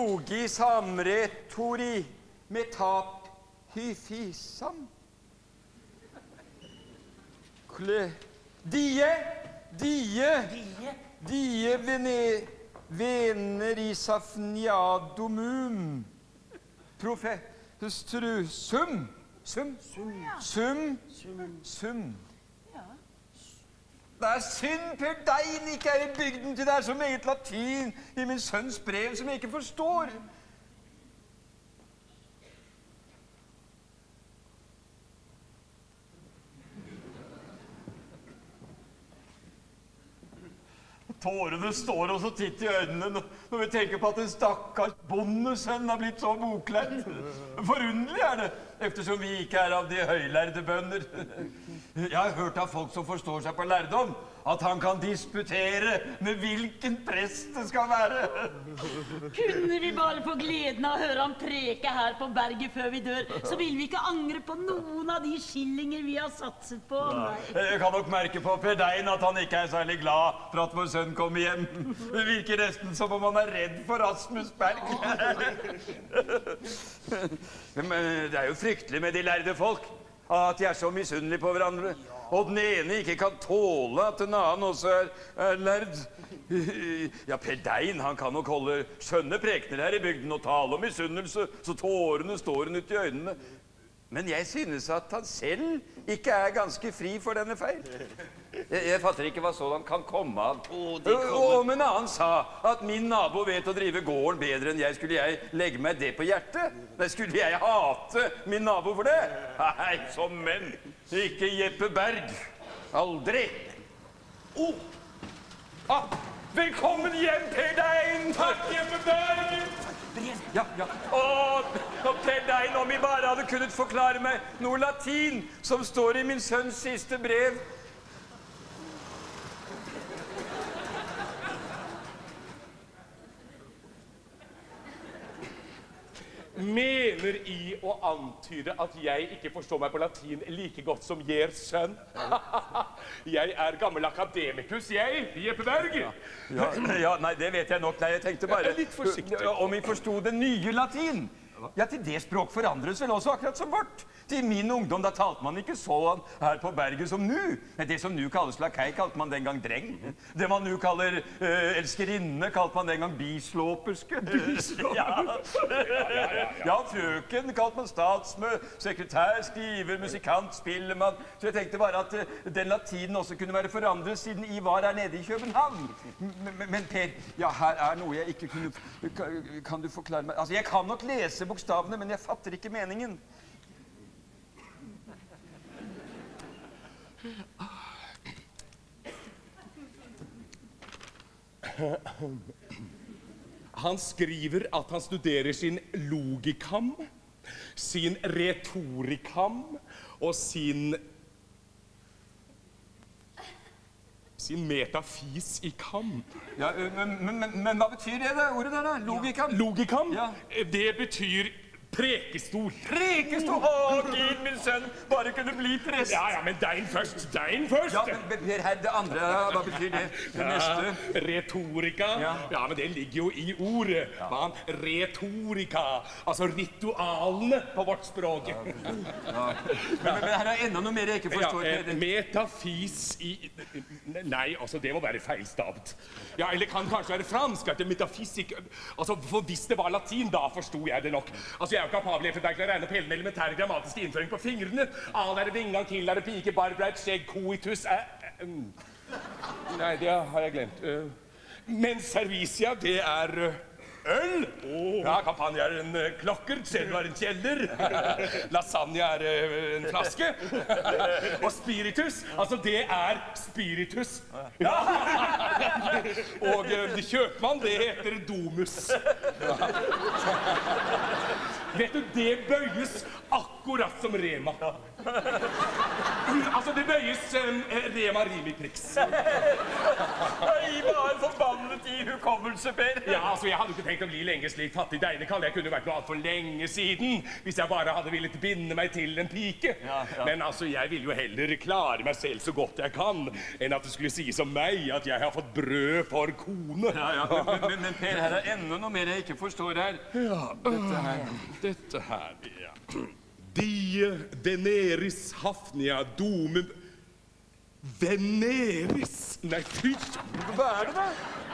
logis samre tori metap hyfisam. Kle... Die, die, die vene, venerisafniadomum. Profe... Sum. Sum. Sum. Sum. Sum. Det er synd Per Dein ikke er i bygden til det er så meget latin i min sønns brev som jeg ikke forstår. Tårene står oss så titt i øynene når vi tenker på at en stakkars bondesønn har blitt så boklært. Forunderlig er det, eftersom vi ikke er av de høylærde bønder. Jeg har hørt av folk som forstår seg på lærdom, at han kan disputere med hvilken prest det skal være. Kunne vi bare få gleden av å høre ham preke her på berget før vi dør, så vil vi ikke angre på noen av de skillinger vi har satset på. Jeg kan nok merke på Per Dein at han ikke er særlig glad for at vår sønn kommer hjem. Det virker nesten som om han er redd for Rasmus Berg. Men det er jo fryktelig med de lærde folk. At de er så misunnelige på hverandre. Og den ene ikke kan tåle at den annen også er, er lærd. Ja, Per Dein han kan nok holde skjønne prekener her i bygden og tale om misunnelse, så tårene står han ut i øynene. Men jeg synes at han selv ikke er ganske fri for denne feil. Jeg, jeg fatter ikke hva sådan kan komme av. Og om en annen sa at min nabo vet å drive gården bedre enn jeg, skulle jeg legge meg det på hjertet? Nei, skulle jeg hate min nabo for det? Nei, som menn. Ikke Jeppe Berg. Aldri. Oh. Ah, velkommen hjem, Per Dein. Takk, Jeppe Berg. Ja, ja. Å, og Per Dein, om vi bare hadde kunnet forklare meg noe latin som står i min sønns siste brev. Mener I å antyde at jeg ikke forstår meg på latin like godt som Gjers sønn? jeg er gammel akademikus, jeg, Jeppe Berg. Ja, ja, nei, det vet jeg nok. Nei, jeg tenkte bare Litt forsiktig. Om vi forsto det nye latin. Ja, til det språk forandres vel også akkurat som vårt. Til min ungdom da talte man ikke sånn her på berget som nu. Det som nu kalles lakei, kalte man den gang dreng. Det man nu kaller uh, elskerinne, kalte man den gang bislåperske. Bislåperske? ja. ja, ja, ja, frøken kalte man statsmø, sekretær, skriver, musikant, spillemann. Så jeg tenkte bare at uh, den latinen også kunne være forandret siden I var her nede i København. Men, men Per, ja, her er noe jeg ikke kunne kan du forklare meg Altså, jeg kan nok lese bokstavene, men jeg fatter ikke meningen. Han skriver at han studerer sin logikam, sin retorikam og sin sin metafis i kam. Ja, men, men, men, men hva betyr det, det ordet der, da? Logikam? Logikam, Ja. det betyr prekestol. Prekestol! Å, Gud, min sønn, bare kunne bli prest. Ja, ja, men dein først. Dein først. Ja, men Per, her, det andre, hva betyr det? Det neste? Retorika. Ja. Ja. men det ligger jo i ordet. Man, retorika. Altså ritualene på vårt språk. Men, men, men her er enda noe mer jeg ikke Ja, forstår. eh, metafis i Nei, altså, det må være feilstavet. Ja, eller kan kanskje være fransk. At det er metafysikk Altså, for Hvis det var latin, da forsto jeg det nok. Altså, Jeg er jo kapabel etter deg til å regne opp hele den elementære grammatiske innføring på fingrene. Al det vingang, det pike, barbreit, skjegg, coitus eh, mm. Nei, det har jeg glemt. Eh, men servicia, det er eh, Øl? Ja, Campania er en uh, klokker, Cello er en kjeller. Lasagne er eh, en flaske. Og spiritus, altså det er spiritus. Ja. Og uh, kjøpmann, det heter domus. Vet du, det bøyes akkurat som Rema. altså, det bøyes um, Rema Rimiprix. Gi meg en forbannet i hukommelse, Per. Ja, altså, Jeg hadde ikke tenkt å bli lenge slik fattig deinekall. Jeg kunne vært noe annet for lenge siden hvis jeg bare hadde villet binde meg til en pike. Ja, ja. Men altså, jeg vil jo heller klare meg selv så godt jeg kan, enn at det skulle sies om meg at jeg har fått brød for kone. Ja, ja, men, men, men Per, her er enda noe mer jeg ikke forstår her. Dette her, dette her, ja. Die Veneris Hafnia Domum Veneris? Nei, fy Hva er det, da?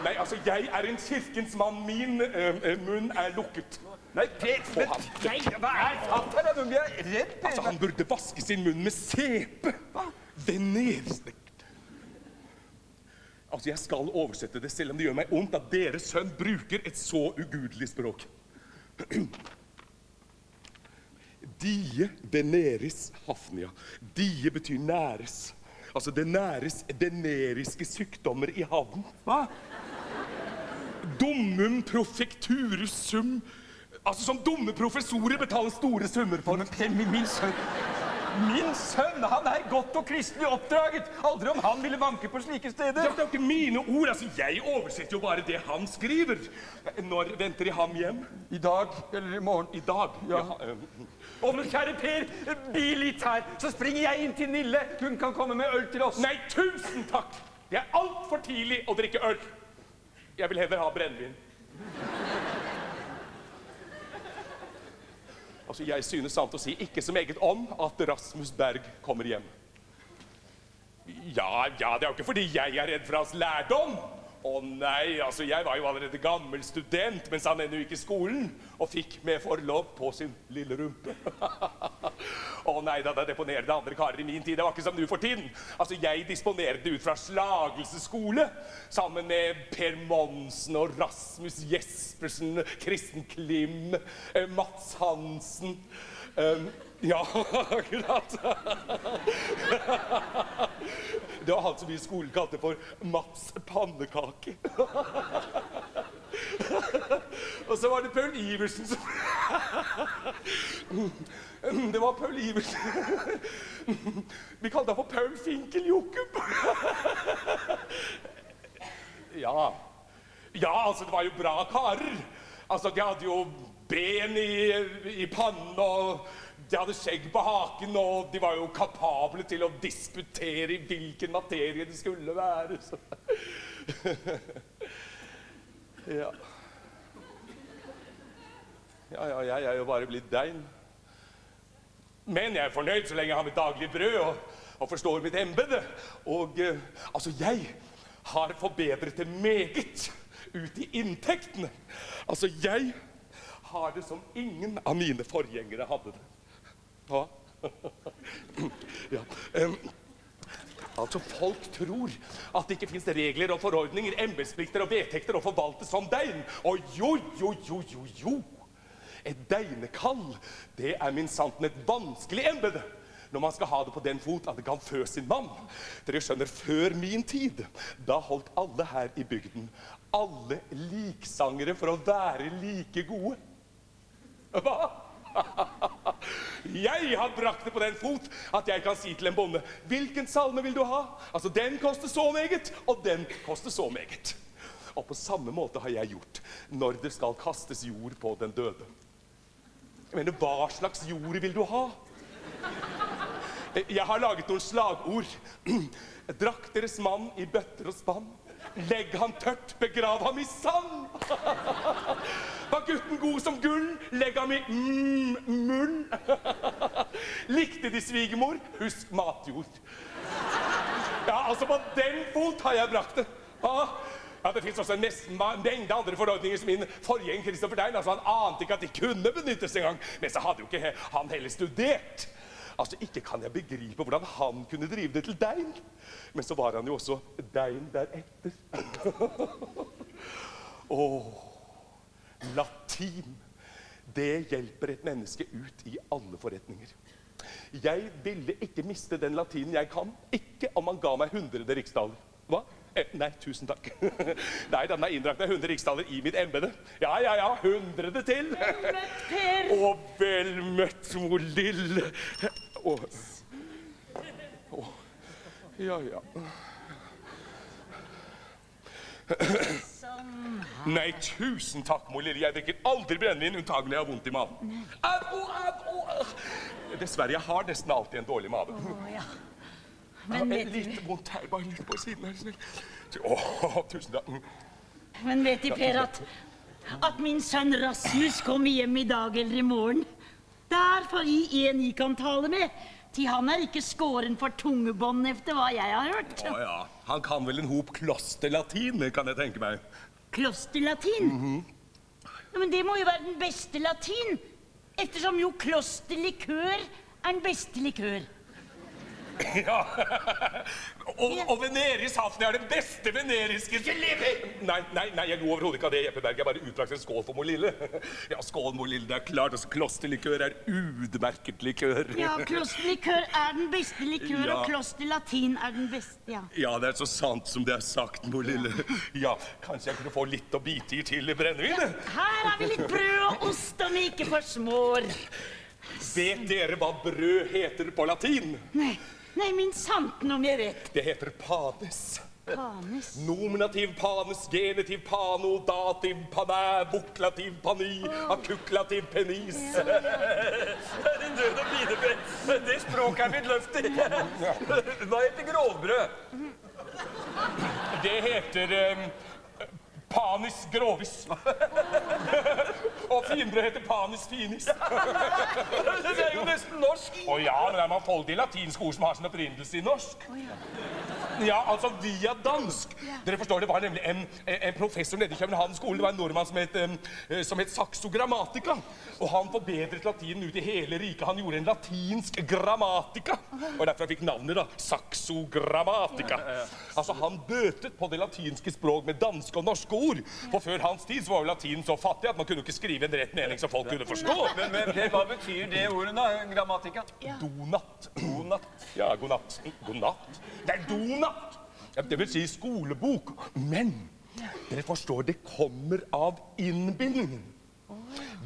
Nei, altså, jeg er en kirkens mann. Min eh, munn er lukket. Nei, Per, men, nei, hva er fatt her? da? Jeg er redd, Altså, han burde vaske sin munn med sepe. Veneris Altså, jeg skal oversette det, selv om det gjør meg ondt at deres sønn bruker et så ugudelig språk. Die Deneris hafnia. Die betyr næres. Altså, det næres deneriske sykdommer i havnen. Hva? Dommum profekturus sum. Altså, som dumme professorer betaler store summer for. Men min, min sønn Min sønn, han er godt og kristelig oppdraget. Aldri om han ville vanke på slike Ja, steder. det er ikke mine ord. altså Jeg oversetter jo bare det han skriver. Når venter de ham hjem? I dag eller i morgen. I dag. Ja. eh, Å, men kjære Per, bli litt her, så springer jeg inn til Nille. Hun kan komme med øl til oss. Nei, tusen takk! Det er altfor tidlig å drikke øl. Jeg vil heller ha brennevin. Altså, Jeg synes sant å si ikke som eget ånd at Rasmus Berg kommer hjem. Ja, ja, det er jo ikke fordi jeg er redd for hans lærdom. Å nei, altså jeg var jo allerede gammel student mens han ennå gikk i skolen og fikk med forlov på sin lille rumpe. Å nei da, da deponerte andre karer i min tid. Det var ikke som nå for tiden. Altså, Jeg disponerte ut fra Slagelse skole sammen med Per Monsen og Rasmus Jespersen, Kristen Klim, eh, Mats Hansen. Um, ja, akkurat. Det var han som vi i skolen kalte for Mats Pannekake. Og så var det Paul Iversen som Det var Paul Iversen. Vi kalte han for Paul Finkeljokum. Ja. Ja, altså, det var jo bra karer. Altså, de hadde jo ben i, i pannen, og de hadde skjegg på haken, og de var jo kapable til å disputere i hvilken materie det skulle være. Så. Ja. Ja, ja, jeg er jo bare blitt dein. Men jeg er fornøyd så lenge jeg har mitt daglige brød og, og forstår mitt embete. Og eh, altså, jeg har forbedret det meget ut i inntektene. Altså, jeg har det som ingen av mine forgjengere hadde det. Ja. ja. Um, altså, folk tror at det ikke fins regler og forordninger, embetsplikter og vedtekter å forvalte som dein. Og jo, jo, jo, jo, jo. Et deinekall, det er min santen et vanskelig embete. Når man skal ha det på den fot at det kan fø sin mann. Dere skjønner, før min tid, da holdt alle her i bygden alle liksangere for å være like gode. Hva? Jeg har brakt det på den fot at jeg kan si til en bonde Hvilken salme vil du ha? Altså, Den koster så meget, og den koster så meget. Og på samme måte har jeg gjort når det skal kastes jord på den døde. Jeg mener, hva slags jord vil du ha? Jeg har laget noen slagord. Drakk deres mann i bøtter og spann. Legg han tørt, begrav ham i sand. Var gutten god som gull, legg ham i mm, munn. Likte de svigermor, husk matjord. Ja, altså på den fot har jeg brakt det. Ja, Det fins også en mengde andre forordninger som min forgjenger Kristoffer Dein. Altså, han ante ikke at de kunne benyttes engang. Men så hadde jo ikke han heller studert. Altså, Ikke kan jeg begripe hvordan han kunne drive det til dein. Men så var han jo også dein deretter. Åh, latin. Det hjelper et menneske ut i alle forretninger. Jeg ville ikke miste den latinen jeg kan. Ikke om han ga meg 100 riksdaler. Hva? Eh, nei, tusen takk. Nei, den er innrakt med 100 riksdaler i mitt embete. Ja, ja, ja, 100 til. til. Møtt, Per. Og vel møtt, mor lille. Å, å, ja, ja. Sånn. Nei, tusen takk, mor lille. Jeg drikker aldri brennevin, unntagen når jeg har vondt i maven. Au, au, au, au. Dessverre, jeg har nesten alltid en dårlig mage. Å, ja. Ja, Men vet, litt vondt her, bare litt på siden her, snill. Å, tusen takk. men vet De, Per, at, at min sønn Rasmus kommer hjem i dag eller i morgen? Der får I en I kan tale med. Til han er ikke skåren for tungebånd, efter hva jeg har hørt. Å ja, han kan vel en hop klosterlatin, kan jeg tenke meg. Klosterlatin? ja, men det må jo være den beste latin, eftersom jo klosterlikør er den beste likør. Ja. og, og Veneris Hafni er det beste veneriske Nei, nei, nei, jeg lo overhodet ikke av det, Jeppe Berg. Jeg bare utbrakte en skål for mor Lille. Ja, skål, mor Lille. Det er klart. Altså, klosterlikør er utmerket likør. Ja, klosterlikør er den beste likør, Ja. og klosterlatin er den beste, ja. Ja, det er så sant som det er sagt, mor Lille. Ja, kanskje jeg kunne få litt å bite i til i brennevinet? Her har vi litt brød og ost om vi ikke forsmår. Vet dere hva brød heter på latin? Nei, nei, min santen om jeg vet. Det heter panes. Panes. Nominativ panes, genitiv pano, dativ panæ, voklativ pani, akuklativ penis. Din død og. Det språket er mitt løft i. Hva heter grovbrød? Det heter em, panis grovis. Og fiendere heter panis finis. Det er jo nesten norsk. Å ja, men det er mangfoldige latinske ord som har sin opprinnelse i norsk. Ja, altså via dansk. Dere forstår, Det var nemlig en, en professor nede i København skole. Det var en nordmann som het, eh, som het Saxo Grammatica. Og han forbedret latinen ut i hele riket. Han gjorde en latinsk grammatica. Og derfor fikk navnet, da. Saxo Grammatica. Altså, Han bøtet på det latinske språk med danske og norske ord. For før hans tid så var jo latinen så fattig at man kunne ikke skrive en rett mening som folk kunne forstå. Men, men Per, hva betyr det ordet, da? Grammatika? Donat. Donat. Ja, god natt. God natt. Det er donat! Det vil si skolebok. Men dere forstår, det kommer av innbindingen.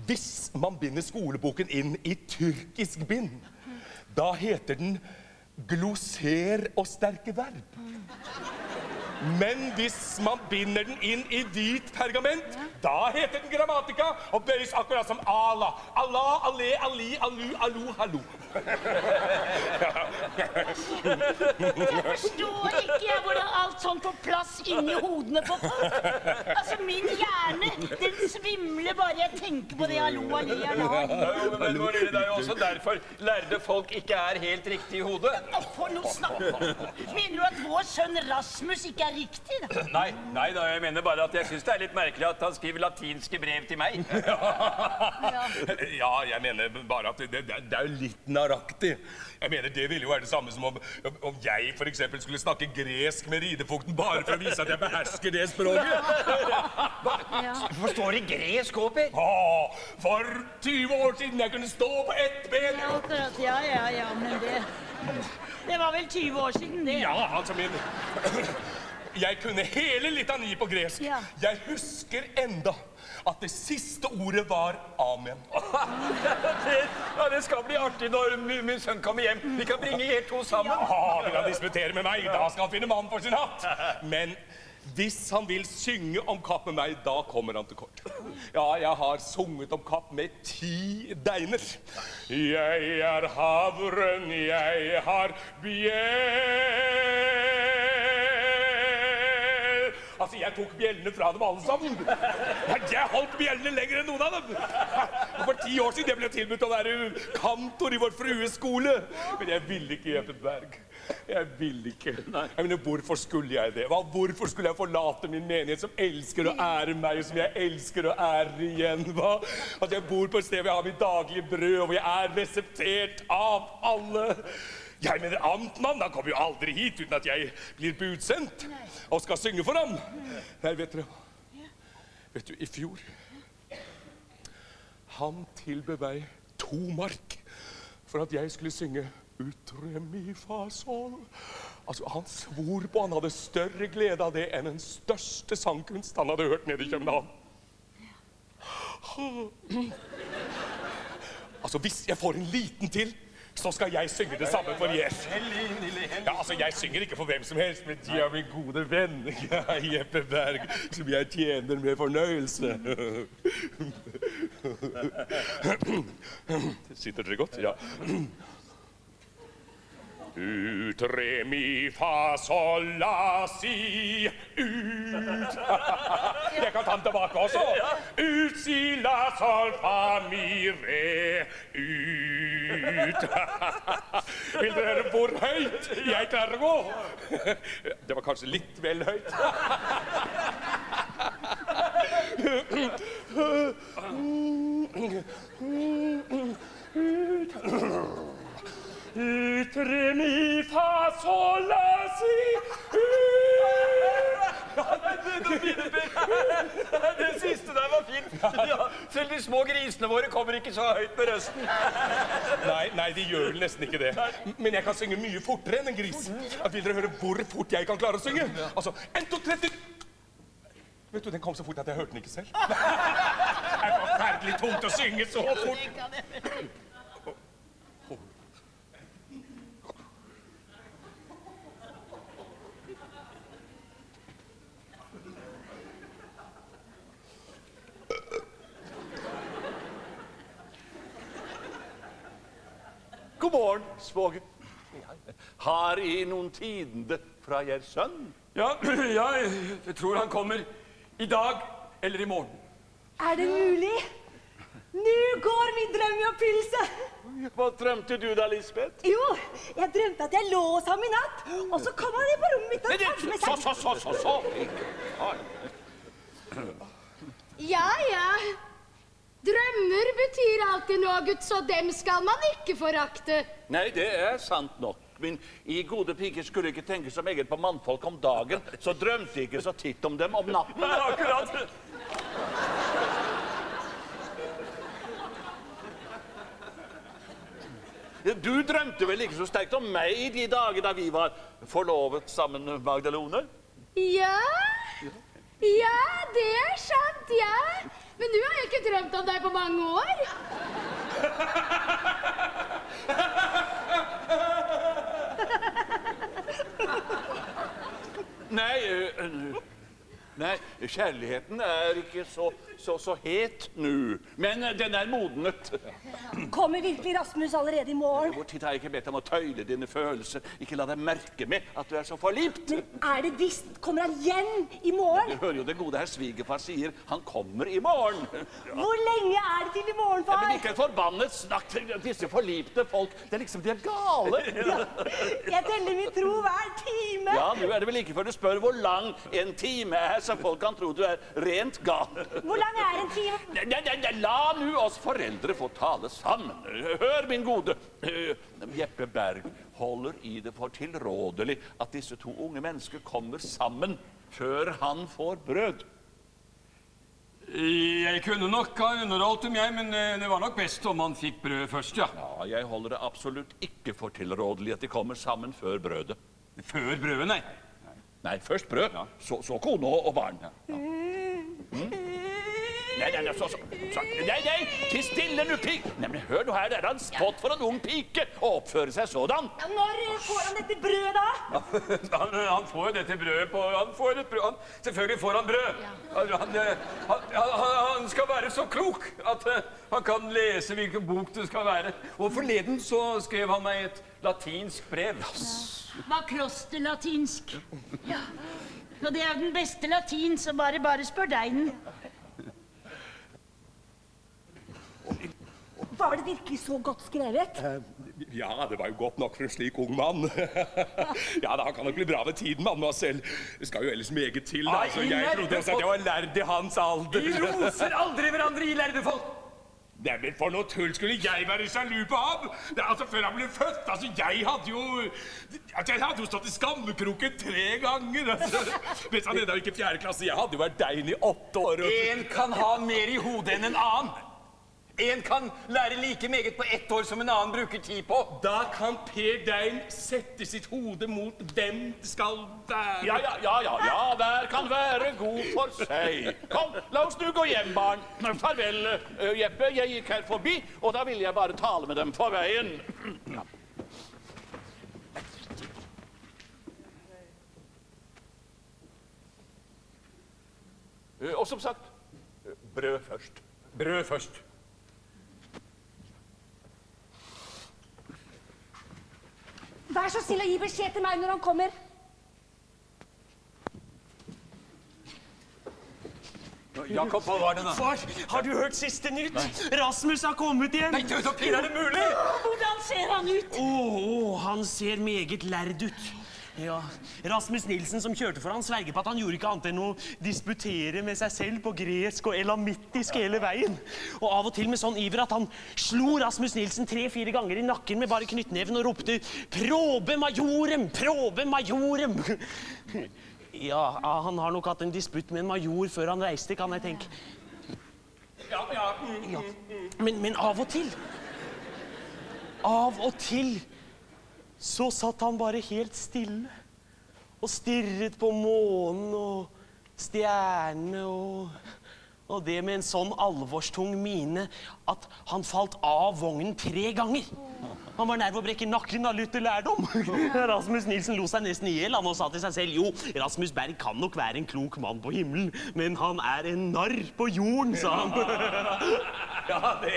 Hvis man binder skoleboken inn i tyrkisk bind, da heter den gloser og sterke verb. Men hvis man binder den inn i hvit pergament, da heter den grammatika og bøyes akkurat som Allah. Allah, ale, ali, alu, alu, hallo. Jeg Forstår ikke jeg hvordan alt sånn får plass inni hodene på folk. Altså, min hjerne, den svimler bare jeg tenker på det hallo, alli, hallo. Jo, men Det er jo også derfor lærde folk ikke er helt riktig i hodet. For noe snakk! Mener du at vår sønn Rasmus ikke er riktig, da? Nei, nei da, jeg mener bare at jeg syns det er litt merkelig at han skriver latinske brev til meg. Ja, jeg mener bare at det, det, det er jo litt naraktig. Jeg mener Det ville jo være det samme som om, om jeg for skulle snakke gresk med ridefukten bare for å vise at jeg behersker det språket. Forstår de gresk òg, Per? Å, for 20 år siden jeg kunne stå på ett ben. Ja, akkurat. Ja, ja, ja, men det Det var vel 20 år siden, det. Ja, altså min Jeg kunne hele litani på gresk. Ja. Jeg husker enda at det siste ordet var amen. Ja, Det skal bli artig når min, sønn kommer hjem. Vi kan bringe dere to sammen. Ja, vil han disputere med meg, da skal han finne mannen for sin hatt. Men hvis han vil synge om kapp med meg, da kommer han til kort. Ja, jeg har sunget om kapp med ti deiner. Jeg er havren, jeg har bjell. Altså, jeg tok bjellene fra dem alle sammen. Jeg holdt bjellene lenger enn noen av dem. Og for ti år siden jeg ble tilbudt å være kantor i Vår Frues skole. Men jeg ville ikke, Jeppe Berg. Jeg ville ikke. Jeg mener, Hvorfor skulle jeg det? Hva? Hvorfor skulle jeg forlate min menighet, som elsker å ære meg, og som jeg elsker å ære igjen? Hva? At jeg bor på et sted hvor jeg har mitt daglige brød, og hvor jeg er reseptert av alle. Jeg mener, Amtmann han kommer jo aldri hit uten at jeg blir budsendt og skal synge for ham. Nei, vet dere hva? Vet du, i fjor Han tilbød meg to mark for at jeg skulle synge Ut, re, mi, fa. Altså, Han svor på han hadde større glede av det enn den største sangkunst han hadde hørt nede i København. Altså, Hvis jeg får en liten til, så skal jeg synge det samme for Jeff. Ja, altså, Jeg synger ikke for hvem som helst, men de er min gode venn Jeppe Berg, som jeg tjener med fornøyelse. Sitter dere godt? Ja. Ut, re, mi, fa, sol, la, si, ut. Jeg kan ta den tilbake også. Ut, si, la, sol, fa, mi, re, ut. Vil dere høre hvor høyt jeg klarer å gå? Det var kanskje litt vel høyt. Ut, re, mi, fa, sol, la, si, Det siste der var fint. Ja, selv de små grisene våre kommer ikke så høyt med røsten. Nei, nei, de gjør vel nesten ikke det. Men jeg kan synge mye fortere enn en gris. Vil dere høre hvor fort jeg kan klare å synge? Altså, 1, 2, 3, 4. Vet du, Den kom så fort at jeg hørte den ikke selv. Det er forferdelig tungt å synge så fort. God morgen, svoger. Har I noen tidende fra jer sønn? Ja, ja, jeg tror han kommer i dag eller i morgen. Er det mulig? Nå går min drøm i oppfyllelse. Hva drømte du da, Lisbeth? Jo, jeg drømte at jeg lå hos ham i natt, og så kom han inn på rommet mitt og tok med seg så, så, så, så. så! Ja, ja. Drømmer betyr alltid noe, gutt, så dem skal man ikke forakte. Nei, det er sant nok. Men i gode piker skulle ikke tenke så meget på mannfolk om dagen, så drømte ikke så titt om dem om natten. Akkurat. Du drømte vel ikke så sterkt om meg i de dager da vi var forlovet sammen, Magdalone? Ja? Ja, det er sant, ja. Men nå har jeg ikke drømt om deg på mange år. Nei, uh, øh, nei, kjærligheten er ikke så, så, så het nå. Men den er modnet. Kommer virkelig Rasmus allerede i morgen? Hvor tid har jeg ikke bedt om å tøyle dine følelser? Ikke la deg merke med at du er så forlipt. Men er det visst? Kommer han igjen i morgen? Du hører jo det gode herr svigerfar sier. Han kommer i morgen. Hvor lenge er det til i morgen, Ja, men far? ikke et forbannet snakk til disse forlipte folk. Det er liksom de er gale. Jeg teller min tro hver time. Ja, nå er det vel ikke før du spør hvor lang en time er, så folk kan tro du er rent gal. Hvor lang er en time? Ne, ne, nei, La nå oss foreldre få tale sammen. Hør, min gode. Eh, Jeppe Berg holder i det for tilrådelig at disse to unge mennesker kommer sammen før han får brød. Jeg kunne nok ha underholdt dem, jeg, men eh, det var nok best om han fikk brød først, ja. Ja, Jeg holder det absolutt ikke for tilrådelig at de kommer sammen før brødet. Før brødet, nei. Nei, først brød, så, så kone og og barn. Mm? Nei, nei, nei, så, så, så, nei, nei, til stille nu, pik! Nei, men hør nå her, det er han spott for en ung pike å oppføre seg sådan. Ja, Når får han dette brødet, da? Han, han får jo dette brødet på Han får et brød. Han, selvfølgelig får han brød. Han, han, eh, han, han, han skal være så klok at uh, han kan lese hvilken bok det skal være. Og forleden så skrev han meg et latinsk brev. Makroster-latinsk. Ja. Og det er den beste latin, så bare, bare spør deg den. Var det virkelig så godt skrevet? Ja, det var jo godt nok for en slik ung mann. ja, da, Han kan nok bli bra med tiden, mann med selv. Det skal jo ellers meget til. da. Altså, jeg trodde også at jeg var lærd i hans alder. Vi roser aldri hverandre i lærde folk. Nei, men For noe tull skulle jeg være sjalu på ham? Det altså Før han ble født altså Jeg hadde jo altså, Jeg hadde jo stått i skammekroken tre ganger. Altså. Mens han ennå gikk i fjerde klasse. Jeg hadde jo vært deilig i åtte år. Og... En kan ha mer i hodet enn en annen. En kan lære like meget på ett år som en annen bruker tid på. Da kan Per Dein sette sitt hode mot hvem det skal være. Ja, ja, ja, ja, ja, hver kan være god for seg. Kom, la oss nå gå hjem, barn. Farvel, Jeppe. Jeg gikk her forbi, og da ville jeg bare tale med dem på veien. Ja. Eh, Og som sagt, brød først. Brød først. Vær så snill å gi beskjed til meg når han kommer. Jakob, hva var det da? Far, har du hørt siste nytt? Rasmus har kommet igjen. Nei, død og pinn, er det mulig? Hvordan ser han ut? Åh, han ser meget lærd ut. Ja, Rasmus Nilsen som kjørte for han sverger på at han gjorde ikke annet enn å disputere med seg selv på gresk og elamittisk hele veien. Og av og til med sånn iver at han slo Rasmus Nilsen tre-fire ganger i nakken med bare knyttneven og ropte 'Probe majorem! Probe majorem!' Ja, han har nok hatt en disputt med en major før han reiste, kan jeg tenke. Ja, ja. Ja. Men, men av og til Av og til så satt han bare helt stille og stirret på månen og stjernene og Og det med en sånn alvorstung mine at han falt av vognen tre ganger. Han var nær ved å brekke nakken av Luther lærdom. Rasmus Nilsen lo seg nesten i hjel og sa til seg selv jo, Rasmus Berg kan nok være en klok mann på himmelen, men han er en narr på jorden, sa han. Ja, det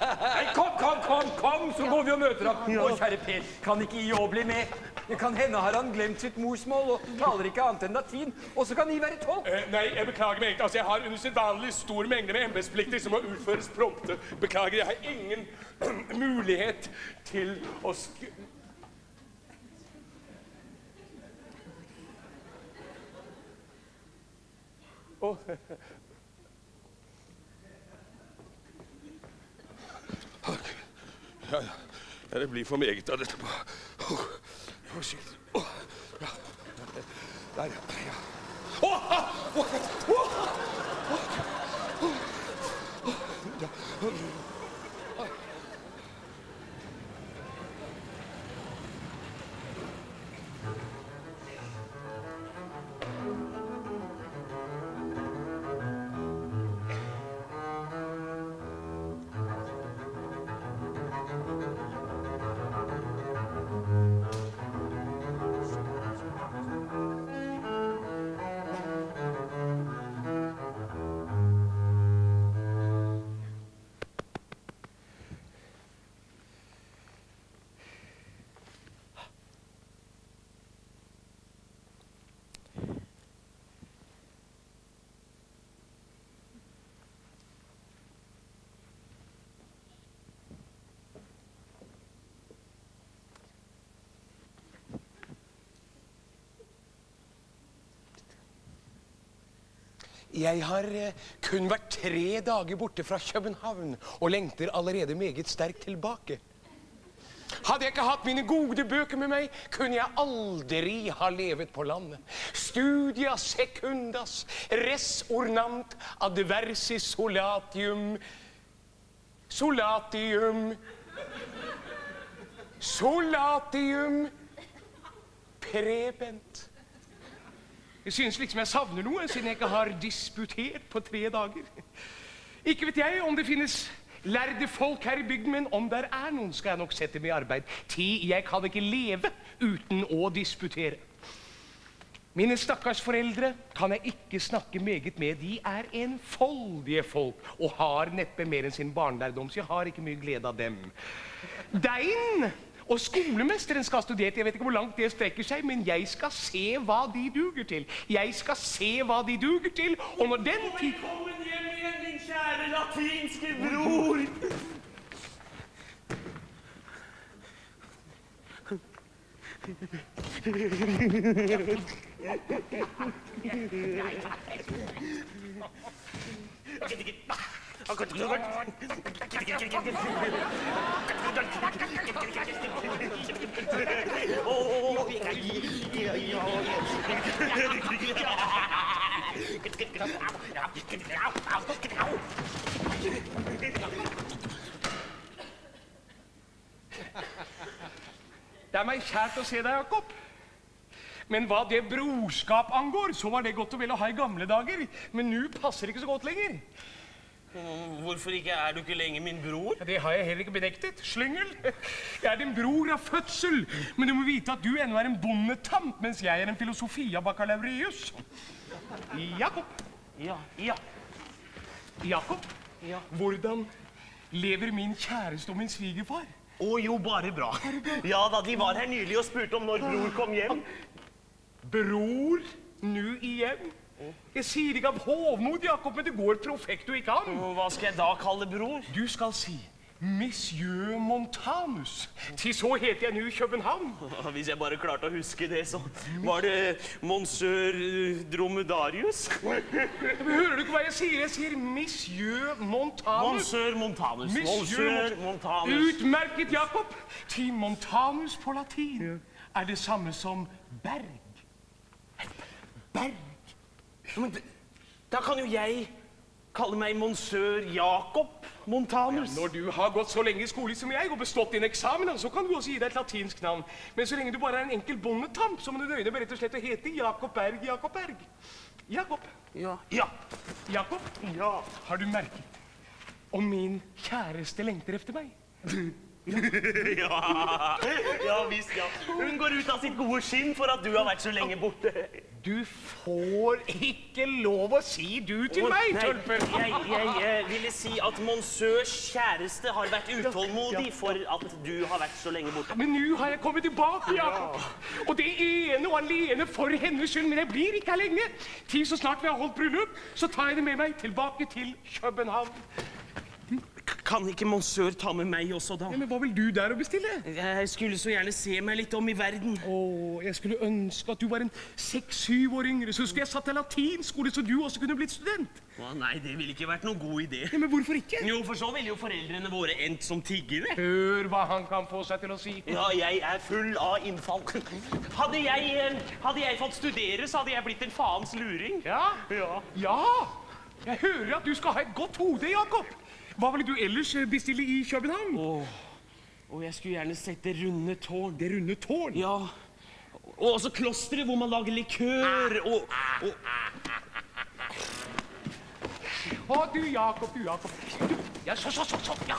Nei, Kom, kom, kom, kom, så går vi og møter ham. Å, kjære Per, kan ikke I òg bli med? Det kan hende har han glemt sitt morsmål og taler ikke annet enn latin. Og så kan I være tolk. Eh, Nei, jeg beklager meg. Altså, jeg har en usedvanlig stor mengde med embetsplikter som må utføres prompte. Beklager, jeg har ingen mulighet til å sk... Oh. Ja, ja. Det blir for meget av dette. Forsiktig. Åh, ja. Der, ja. Der, ja. Oh, oh, åh, åh. Jeg har eh, kun vært tre dager borte fra København og lengter allerede meget sterkt tilbake. Hadde jeg ikke hatt mine gode bøker med meg, kunne jeg aldri ha levet på landet. Studia secundas, res ornant adversis solatium Solatium Solatium Prebent. Jeg synes liksom jeg savner noe, siden jeg ikke har disputert på tre dager. Ikke vet jeg om det finnes lærde folk her i bygden, men om der er noen, skal jeg nok sette meg i arbeid. Ti, jeg kan ikke leve uten å disputere. Mine stakkars foreldre kan jeg ikke snakke meget med. De er enfoldige folk og har neppe mer enn sin barnlærdom, så jeg har ikke mye glede av dem. Dein og skolemesteren skal ha studert. Jeg vet ikke hvor langt det strekker seg, men jeg skal se hva de duger til. Jeg skal se hva de duger til, og når den tid Velkommen hjem igjen, din kjære latinske bror. Jeg det er meg kjært å se deg, Jakob. Men hva det brorskap angår, så var det godt og vel å ha i gamle dager. Men nå passer det ikke så godt lenger. Hvorfor ikke er du ikke lenger min bror? Det har jeg heller ikke benektet. Slyngel. Jeg er din bror av fødsel. Men du må vite at du ennå er en bondetant, mens jeg er en filosofia baccalaureus. Jakob. Ja, ja. Jakob. Hvordan lever min kjæreste og min svigerfar? Å jo, bare bra. Ja da, de var her nylig og spurte om når bror kom hjem. Bror, nu igjen. Jeg sier ikke av hovmod, Jakob, men det går profekt du ikke an. Hva skal jeg da kalle bror? Du skal si Monsieur Montanus. Til så heter jeg nå København. Hvis jeg bare klarte å huske det, så var det Monsieur eh, Dromedarius. Men Hører du ikke hva jeg sier? Jeg sier Monsieur Montanus. Monsieur Montanus. Monsieur Montanus. Utmerket, Jakob. Til Montanus på latin er det samme som berg. Berg. Men da kan jo jeg kalle meg monsør Jacob Montanus. Når du har gått så lenge i skole som jeg og bestått din eksamen, så kan du også gi deg et latinsk navn. Men så lenge du bare er en enkel bondetamp, så må du nøye deg med rett og slett å hete Jakob Berg, Jakob Berg. Jakob. Ja. ja. Jakob. Ja. Har du merket om min kjæreste lengter efter meg? Ja. ja visst, ja. Hun går ut av sitt gode skinn for at du har vært så lenge borte. Du får ikke lov å si du til meg, Nei, tølper. Jeg, jeg, eh, ville si at monsørs kjæreste har vært utålmodig for at du har vært så lenge borte. Men nå har jeg kommet tilbake, Jakob. Og det ene og alene for hennes skyld. Men jeg blir ikke her lenge. Til så snart vi har holdt bryllup, så tar jeg det med meg tilbake til København. Kan ikke Monsieur ta med meg også, da? Ja, men hva vil du der og bestille? Jeg skulle så gjerne se meg litt om i verden. Å, jeg skulle ønske at du var en seks-syv år yngre, så skulle jeg satt deg latinskole, så du også kunne blitt student. Å, nei, det ville ikke vært noen god idé. Ja, men hvorfor ikke? Jo, for så ville jo foreldrene våre endt som tiggere. Hør hva han kan få seg til å si. Ja, jeg er full av innfall. Hadde jeg, eh, hadde jeg fått studere, så hadde jeg blitt en faens luring. Ja? Ja. Ja! Jeg hører at du skal ha et godt hode, Jakob. Hva ville du ellers eh, bestille i København? Og jeg skulle gjerne sett det runde tårn. Det runde tårn. Ja. Og også klosteret hvor man lager likør og, og Å, du Jakob, du Jakob. Du, ja, så, så, så, så, ja.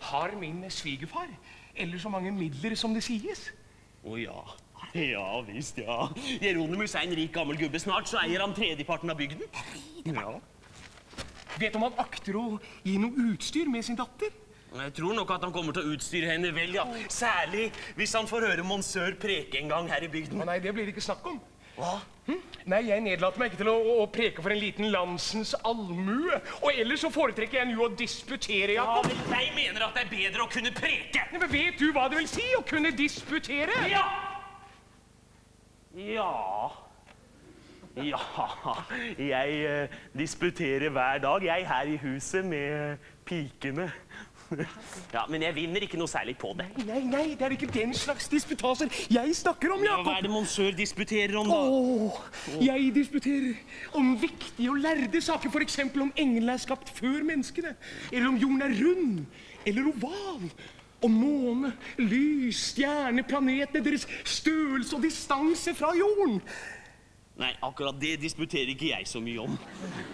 Har min svigerfar eller så mange midler som det sies? Å ja. Ja visst, ja. Jeronimus er en rik gammel gubbe. Snart så eier han tredjeparten av bygden. Ja. Vet om han akter å gi noe utstyr med sin datter? Jeg tror nok at han kommer til å utstyre henne vel, ja. Særlig hvis han får høre monsør preke en gang her i bygden. Å nei, det blir det ikke snakk om. Hva? Nei, jeg nedlater meg ikke til å, preke for en liten landsens allmue. Og ellers så foretrekker jeg nå å disputere, Ja, Jakob. jeg mener at det er bedre å kunne preke. Nei, Men vet du hva det vil si å kunne disputere? Ja. Ja. Ja, jeg eh, disputerer hver dag, jeg her i huset med pikene. Ja, men jeg vinner ikke noe særlig på det. Nei, nei, det er ikke den slags disputaser jeg snakker om, Ja, Jakob. hva er det monsør disputerer om, da? Åh, jeg disputerer om viktige og lærde saker, for eksempel om englene er skapt før menneskene, eller om jorden er rund, eller oval, om måne, lys, stjerne, planetene, deres størrelse og distanse fra jorden. Nei, akkurat det disputerer ikke jeg så mye om.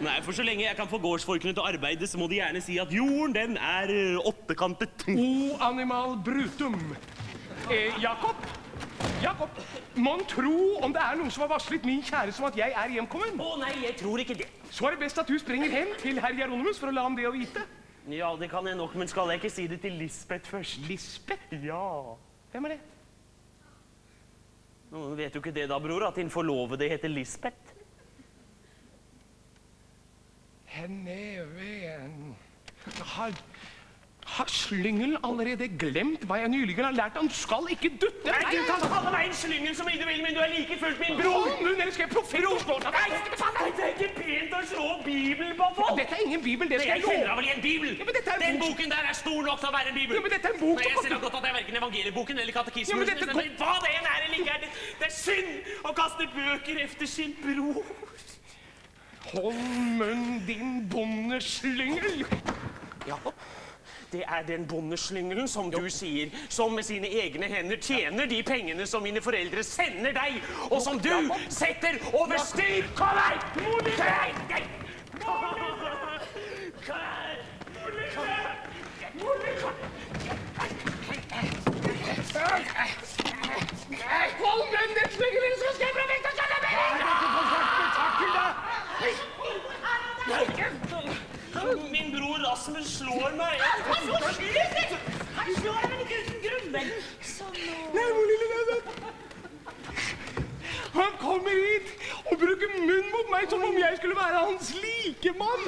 Nei, For så lenge jeg kan få gårdsfolkene til å arbeide, så må de gjerne si at jorden, den er eh, åttekantet. O animal brutum. Eh, Jakob? Jakob, mon tro om det er noen som har varslet min kjære som at jeg er hjemkommen? Å nei, jeg tror ikke det. Så er det best at du springer hen til herr Jeronimus for å la ham det å vite. Ja, det kan jeg nok, men skal jeg ikke si det til Lisbeth først? Lisbeth? Ja. Hvem er det? Nå vet du ikke det da, bror, at din forlovede heter Lisbeth? Henne Henneven Har, har Slyngel allerede glemt hva jeg nylig har lært Han skal ikke dutte! Nei, du kan kalle meg en slyngel som vil, men du er like fullt min bror! Hold munn, ellers skal jeg slå deg! Nei, det er ikke pent å slå Bibelen på folk! Dette er ingen bibel, det skal jeg jeg kjenner love! vel i en bibel! Ja, men dette er Den bok- boken der er stor nok til å være en bibel! Ja, men dette er en bok Nei, jeg ser da godt at det er verken evangelieboken eller katekismen. Ja, men dette men hva det enn er ikke er, det, det er synd å kaste bøker efter sin bror. Hold munn, din bondeslyngel! Jakob, det er den bondeslyngelen som du sier, som med sine egne hender tjener de pengene som mine foreldre sender deg, og som du setter over styr! Kom her! Hold den nettspilleren, så skal jeg bli vekk og kjenne Min bror Rasmus slår meg. Han slår meg ikke uten grunn, vel? Sånn nå. Nei, hvor lille er. Han kommer hit og bruker munn mot meg som om jeg skulle være hans likemann.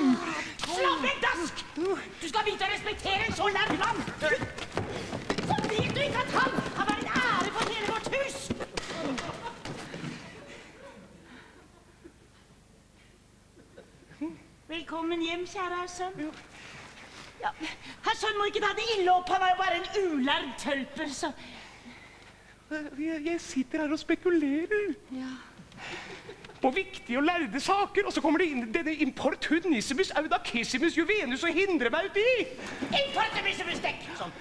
Slapp av, dask! Du skal vite å respektere en så nær mann. Så vet du ikke at han har vært en ære for hele vårt hus. Velkommen hjem, kjære herr sønn. Ja, herr sønn må ikke ta det ille opp. Han er jo bare en ulærd tølper, så Jeg, jeg sitter her og spekulerer på viktige og lærde saker, og så kommer det inn denne importunissimus audacissimus juvenus og hindrer meg uti. Importemissemustek! Sånn.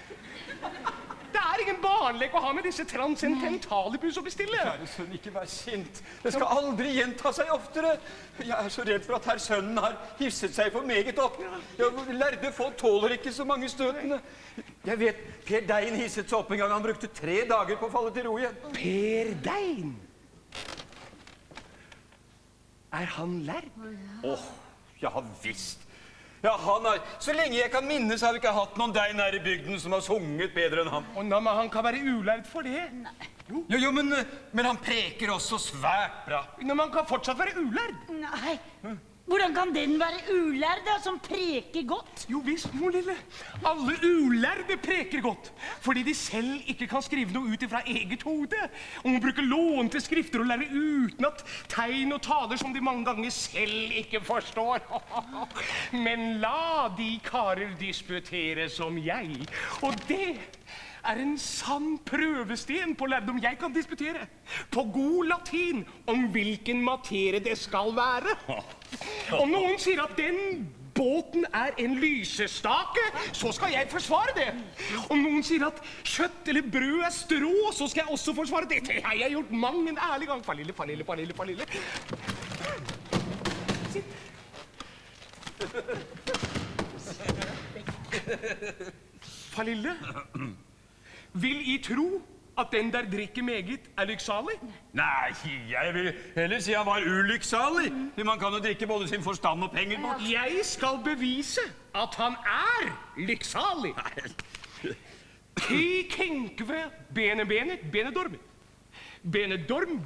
Det er ingen barnelek å ha med disse transcendentalibus å bestille. Kjære sønn, ikke vær sint. Det skal aldri gjenta seg oftere. Jeg er så redd for at herr sønnen har hisset seg for meget opp. Ja, lærde folk tåler ikke så mange støtene. Jeg vet Per Dein hisset seg opp en gang. Han brukte tre dager på å falle til ro igjen. Per Dein. Er han lærd? Åh, ja visst. Ja, han har, Så lenge jeg kan minnes, har vi ikke hatt noen deg nær i bygden som har sunget bedre enn han. Og nei, men han kan være ulærd for det. Jo, jo, men, men han preker også svært bra. Nei, men han kan fortsatt være ulærd. Nei, hvordan kan den være ulærd, som preker godt? Jo visst, mor lille. Alle ulærde preker godt. Fordi de selv ikke kan skrive noe ut ifra eget hode. Og må bruke lånte skrifter og lære utenat tegn og taler som de mange ganger selv ikke forstår. Men la de karer disputere som jeg. Og det er en sann prøvesten på lærdom jeg kan disputere. På god latin om hvilken materie det skal være. Om noen sier at den båten er en lysestake, så skal jeg forsvare det. Om noen sier at kjøtt eller brød er strå, så skal jeg også forsvare det. Det har jeg gjort mang en ærlig gang. Farlille, farlille, farlille, farlille. Sitt. Falille, vil I tro at den der drikker meget, er lykksalig? Nei, jeg vil heller si han var ulykksalig. Man kan jo drikke både sin forstand og penger bort. Jeg skal bevise at han er lykksalig. Ti kinkve bene bene benedorm. Benedorm.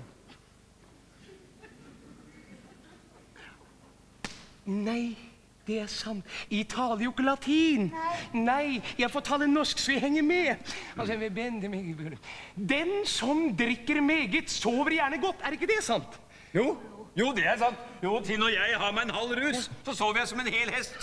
Nei, det er sant. I taler jo ikke latin. Nei. jeg får tale norsk, så jeg henger med. Altså, Den som drikker meget, sover gjerne godt. Er ikke det sant? Jo, jo, det er sant. Jo, til når jeg har meg en halv rus, så sover jeg som en hel hest.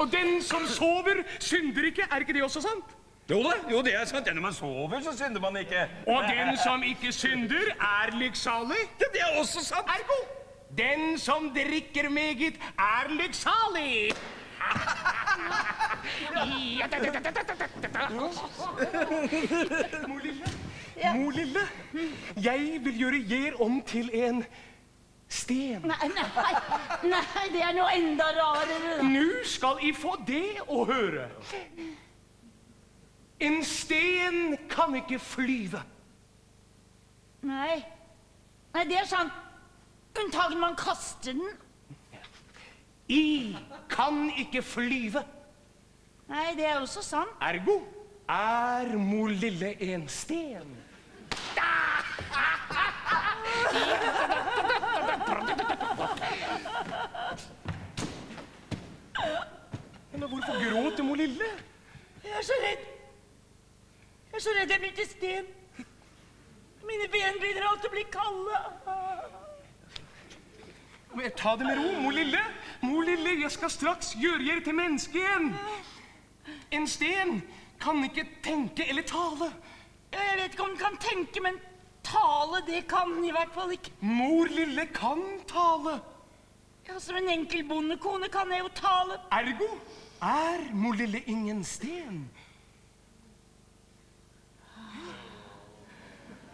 Og den som sover, synder ikke. Er ikke det også sant? Jo da, jo, det er sant. Ja, når man sover, så synder man ikke. Og den som ikke synder, er lykksalig. Ja, det er også sant. Ergo, den som drikker meget, er lykksalig. Mor Lille, Mor Lille, jeg vil gjøre gjer om til en sten. Nei, nei, nei, det er noe enda rarere. Nå skal I få det å høre. En sten kan ikke flyve. Nei. Nei, det er sant. Unntagen man kaster den. I kan ikke flyve. Nei, det er også sant. Ergo er mor lille en sten. Men hvorfor gråter mor lille? Jeg er så redd. Jeg er så redd jeg blir til sten. Mine ben begynner alt å bli kalde. Ta det med ro, mor lille. Mor lille, jeg skal straks gjøre dere til menneske igjen. En sten kan ikke tenke eller tale. Jeg vet ikke om den kan tenke, men tale, det kan den i hvert fall ikke. Mor lille kan tale. Ja, Som en enkel bondekone kan jeg jo tale. Ergo Er mor lille ingen sten?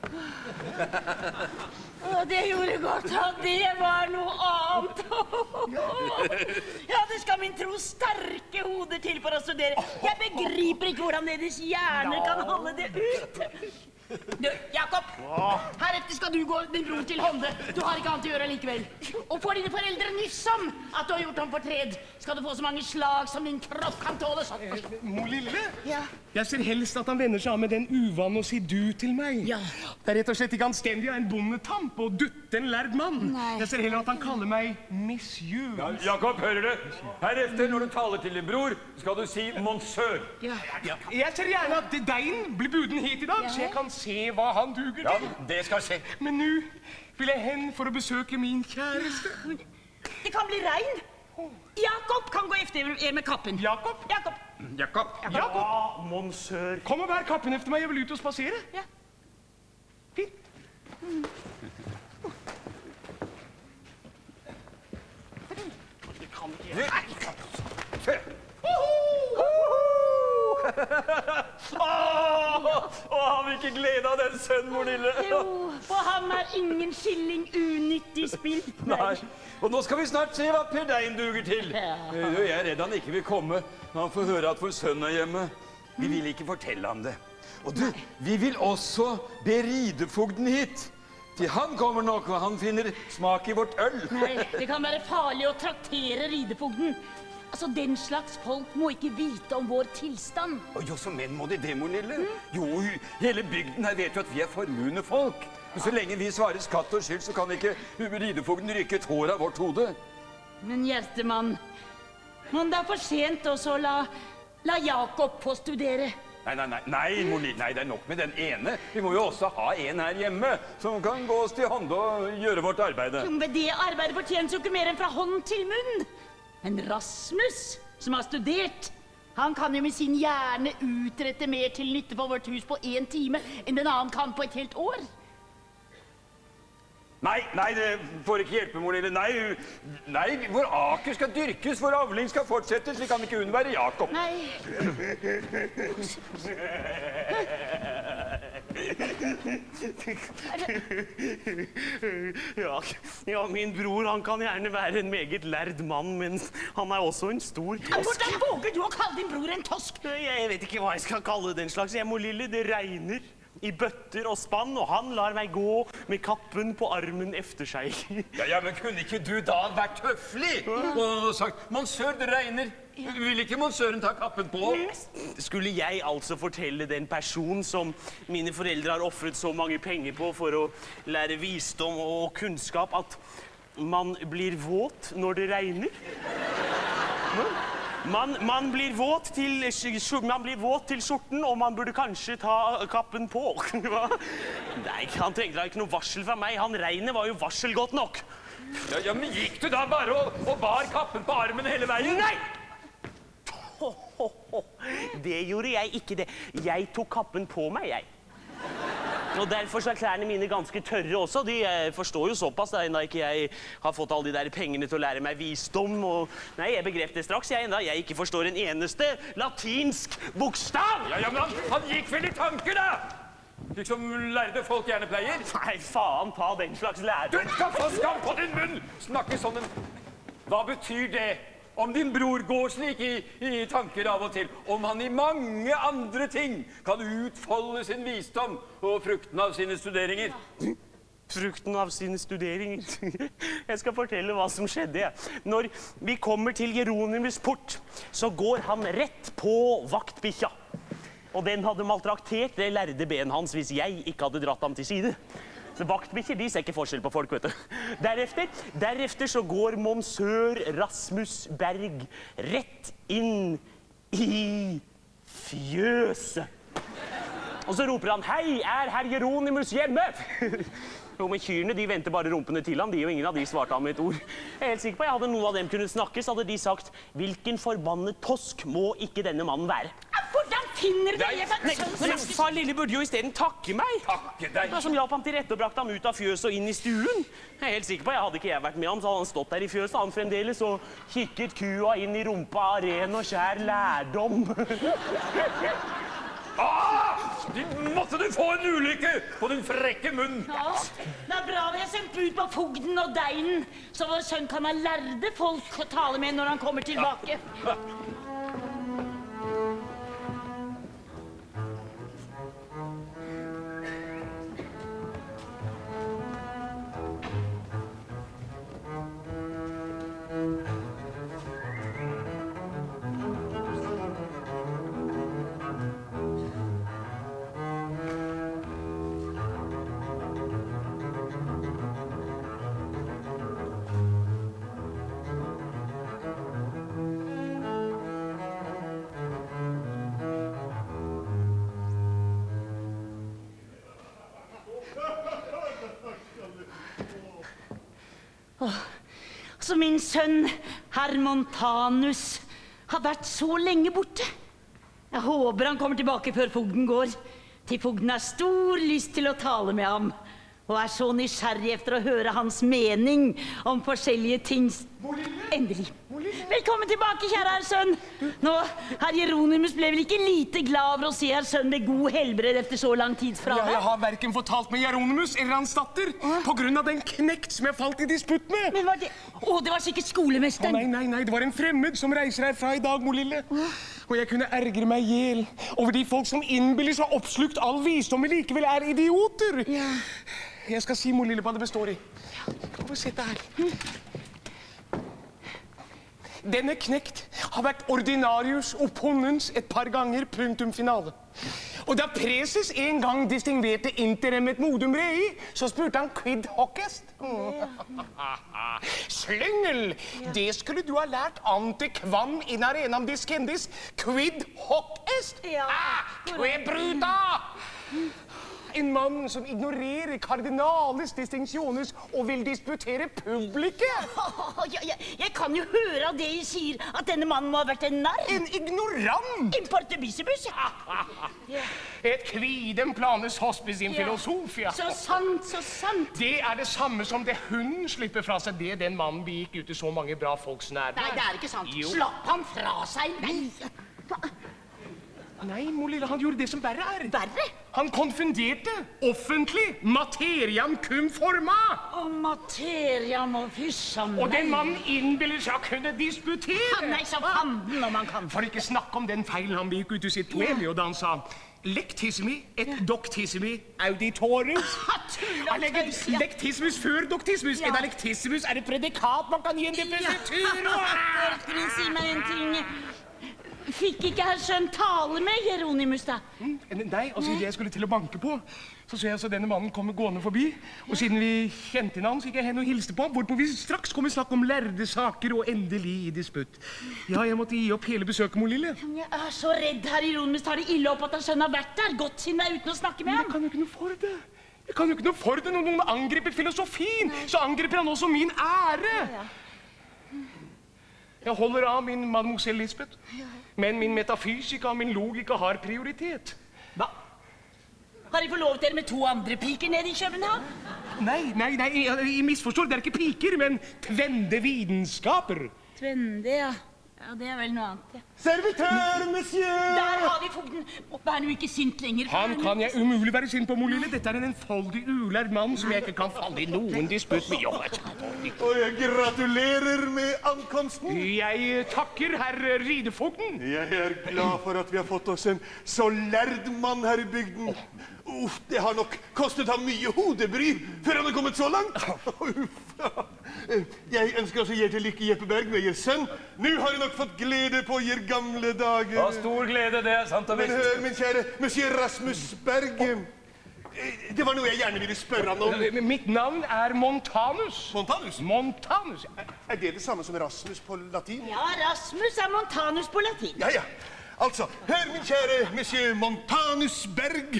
Å, det gjorde godt at det var noe annet. Ja, det skal min tro sterke hoder til for å studere. Jeg begriper ikke hvordan deres hjerner kan holde det ut. Du, Jakob. Heretter skal du gå din bror til hånde. Du har ikke annet å gjøre likevel. Og får dine foreldre nyss om at du har gjort ham fortred, skal du få så mange slag som din kropp kan tåle. Så. Mo lille? Ja. Jeg ser helst at han vender seg av med den uvanen å si du til meg. Ja. Det er rett og slett ikke anstendig av en bondetamp å dutte en lærd mann. Nei. Jeg ser heller at han kaller meg Miss You. Ja, Jakob, hører du? Heretter, når du taler til din bror, skal du si monsieur. Ja. Jeg ser gjerne at deigen blir buden hit i dag, så jeg kan se hva han duger Ja, til. det skal skje. Men nå vil jeg hen for å besøke min kjæreste. Det kan bli regn. Jakob kan gå efter er med kappen. Jakob? Jakob. Jakob. Jakob, Ja, monsør. kom og bær kappen efter meg. Jeg vil ut og spasere. Ja. Fint. Mm. Det kan ikke glede av den sønnen, mor lille. Jo, for ham er ingen skilling unyttig spilt. Nei. Og nå skal vi snart se hva Per Dein duger til. Eh, Jeg er redd han ikke vil komme når han får høre at vår sønn er hjemme. Vi vil ikke fortelle ham det. Og du, vi vil også be ridefogden hit. Til han kommer nok, og han finner smak i vårt øl. Nei, det kan være farlig å traktere ridefogden. Altså, Den slags folk må ikke vite om vår tilstand. Og jo, så menn må de det, mor lille. Jo, hele bygden her vet jo at vi er formuende folk. Men så lenge vi svarer skatt og skyld, så kan ikke ridefogden rykke et hår av vårt hode. Men hjertemann, mon det er for sent også å la, la Jakob få studere. Nei, nei, nei, nei, mor lille, nei, det er nok med den ene. Vi må jo også ha en her hjemme som kan gå oss til hånde og gjøre vårt arbeid. Men det arbeidet fortjenes jo ikke mer enn fra hånd til munn. Men Rasmus, som har studert, han kan jo med sin hjerne utrette mer til nytte for vårt hus på én time enn den annen kan på et helt år. Nei, nei, det får ikke hjelpe, mor lille. Nei, hun- nei, vår aker skal dyrkes, vår avling skal fortsette, slik kan ikke unnvære Jakob. Nei, Ja, ja, min bror han kan gjerne være en meget lærd mann, men han er også en stor tosk. hvordan våger du å kalle din bror en tosk? Jeg vet ikke hva jeg skal kalle den slags. Jeg må lille, det regner i bøtter og spann, og han lar meg gå med kappen på armen efter seg. Ja, ja, men kunne ikke du da vært høflig og sagt Monsieur, det regner. Vil ikke monsøren ta kappen på? Skulle jeg altså fortelle den person som mine foreldre har ofret så mange penger på for å lære visdom og kunnskap, at man blir våt når det regner? Man, man, blir våt til, man blir våt til skjorten, og man burde kanskje ta kappen på. Nei, han trengte da ikke noe varsel fra meg. Han regnet var jo varsel godt nok. Ja, ja, men gikk du da bare og, og bar kappen på armen hele veien? Nei! Ho, ho, ho. Det gjorde jeg ikke det. Jeg tok kappen på meg, jeg. Og derfor så er klærne mine ganske tørre også. De eh, forstår jo såpass, da, enda ikke jeg har fått alle de der pengene til å lære meg visdom. Og nei, jeg begrep det straks, jeg, enda jeg ikke forstår en eneste latinsk bokstav. Ja, ja, men han, han gikk vel i tanker, da! Slik som lærde folk gjerne pleier. Nei, faen ta den slags Du lærdom. skal få skam på din munn! Snakke sånn en Hva betyr det? Om din bror går slik i, i tanker av og til, om han i mange andre ting kan utfolde sin visdom og frukten av sine studeringer. frukten av sine studeringer. Jeg skal fortelle hva som skjedde. Når vi kommer til Jeronimus port, så går han rett på vaktbikkja. Og den hadde maltraktert det lærde ben hans hvis jeg ikke hadde dratt ham til side. Så Vaktbikkjer ser ikke forskjell på folk. vet du. Derefter, derefter så går monsør Rasmus Berg rett inn i fjøset. Og så roper han 'Hei, er herr Jeronimus hjemme?' Jo, men Kyrne de vendte bare rumpene til ham, de, og ingen av de svarte ham med et ord. Jeg er helt sikker på jeg Hadde noen av dem kunnet snakke, så hadde de sagt 'Hvilken forbannet tosk må ikke denne mannen være?' Hvordan finner du det? nei, Sånn far Lille burde jo isteden takke meg. Takke deg. Det som hjalp ham til rette og brakte ham ut av fjøset og inn i stuen. Jeg er helt sikker på, jeg Hadde ikke jeg vært med ham, så hadde han stått der i fjøset han fremdeles og kikket kua inn i rumpa av ren og skjær lærdom. Ah! Måtte du få en ulykke på din frekke munn! Ja, det er bra vi har sendt bud på fogden og deinen, så vår sønn kan ha lærde folk å tale med når han kommer tilbake. Så sønn herr Montanus har vært så lenge borte. Jeg håper han kommer tilbake før fogden går. Til fogden har stor lyst til å tale med ham. Og er så nysgjerrig etter å høre hans mening om forskjellige ting. Endelig. Velkommen tilbake, kjære herr sønn. Nå, Herr Jeronimus ble vel ikke lite glad over å se herr sønn med god helbred etter så lang tids Ja, jeg har verken fortalt med Jeronimus eller hans datter på grunn av den knekt som jeg falt i disputt med. Men var det Å, det var sikkert Å, skolemesteren. nei, nei, nei, det var en fremmed som reiser herfra i dag, mor lille. Og jeg kunne ergre meg i hjel over de folk som innbiller seg oppslukt all visdom, men likevel er idioter. Jeg skal si, mor lille, hva det består i. Kom og sett deg her. Denne knekt har vært ordinarius opponens et par ganger, punktum finale. Og da preses en gang distingverte interem et modum rei, så spurte han quid hoc est? Mm. Slyngel! Det skulle du ha lært ante kvam in arenam discendis. Quid hoc est? Ja. Ah, que bruta! En mann som ignorerer kardinales distinksjones og vil disputere publiket. Åh, jeg, jeg, jeg kan jo høre av det jeg sier, at denne mannen må ha vært en narr. En ignorant! Importe bisibus. Et quidem planes hospice in Ja. filosofia. Så sant, så sant. Det er det samme som det hun slipper fra seg, det den mannen begikk ut i så mange bra folks nærvær. Nei, det er ikke sant. Jo. Slapp han fra seg. Nei, Nei, mor lille, han gjorde det som verre er. verre. Han konfunderte offentlig materiam cum forma. Og materiam må fysja meg. Og den mannen innbiller seg å kunne disputere. Han Nei, så fanden om han kan. For ikke snakke om den feilen han gikk ut i sitt poemio da han sa Lektismi et doktismi og ja. lektissimus før doktismus. Ja. En alektismus er et predikat man kan gi en depositur. Ja. skulle si meg en ting. Fikk ikke herr Skjønn tale med Jeronimus, da? Nei, altså idet jeg skulle til å banke på, så så jeg så denne mannen komme gående forbi. Og siden vi kjente han, så gikk jeg hen og hilste på ham, hvorpå vi straks kom i snakk om lærde saker og endelig i disputt. Ja, jeg måtte gi opp hele besøket, mor lille. Men Jeg er så redd herr Jeronimus tar det ille opp at herr Skjønn har vært der, siden jeg er uten å snakke med ham. Men Jeg kan jo ikke noe for det. Jeg kan jo ikke noe for det når noen angriper filosofien. Så angriper han også min ære. Jeg holder av min mademoiselle Lisbeth, men min metafysika og min logika har prioritet. Hva? Har De forlovet dere med to andre piker nede i København? Nei, nei, nei, jeg, jeg misforstår. Det er ikke piker, men tvende vitenskaper. Tvende, ja. Ja, Det er vel noe annet. ja. Servitør, monsieur! Der har vi fogden. Og Vær nå ikke sint lenger. Han kan jeg umulig være sint på, mor lille. Dette er en enfoldig, ulærd mann som jeg ikke kan falle i noen disputt med. Jo, Og jeg gratulerer med ankomsten. Jeg takker herr ridefogden. Jeg er glad for at vi har fått oss en så lærd mann her i bygden. Uff, det har nok kostet ham mye hodebry før han er kommet så langt. Jeg ønsker også å gi til lykke Jeppe Berg med deres sønn. Nå har jeg nok fått glede på jer gamle dager. Ja, stor glede, det er sant og Men hør, min kjære monsieur Rasmus Berg. Det var noe jeg gjerne ville spørre han om. Mitt navn er Montanus. Montanus? Montanus. Er det det samme som Rasmus på latin? Ja, Rasmus er Montanus på latin. Ja, ja. Altså, hør, min kjære monsieur Montanus Berg.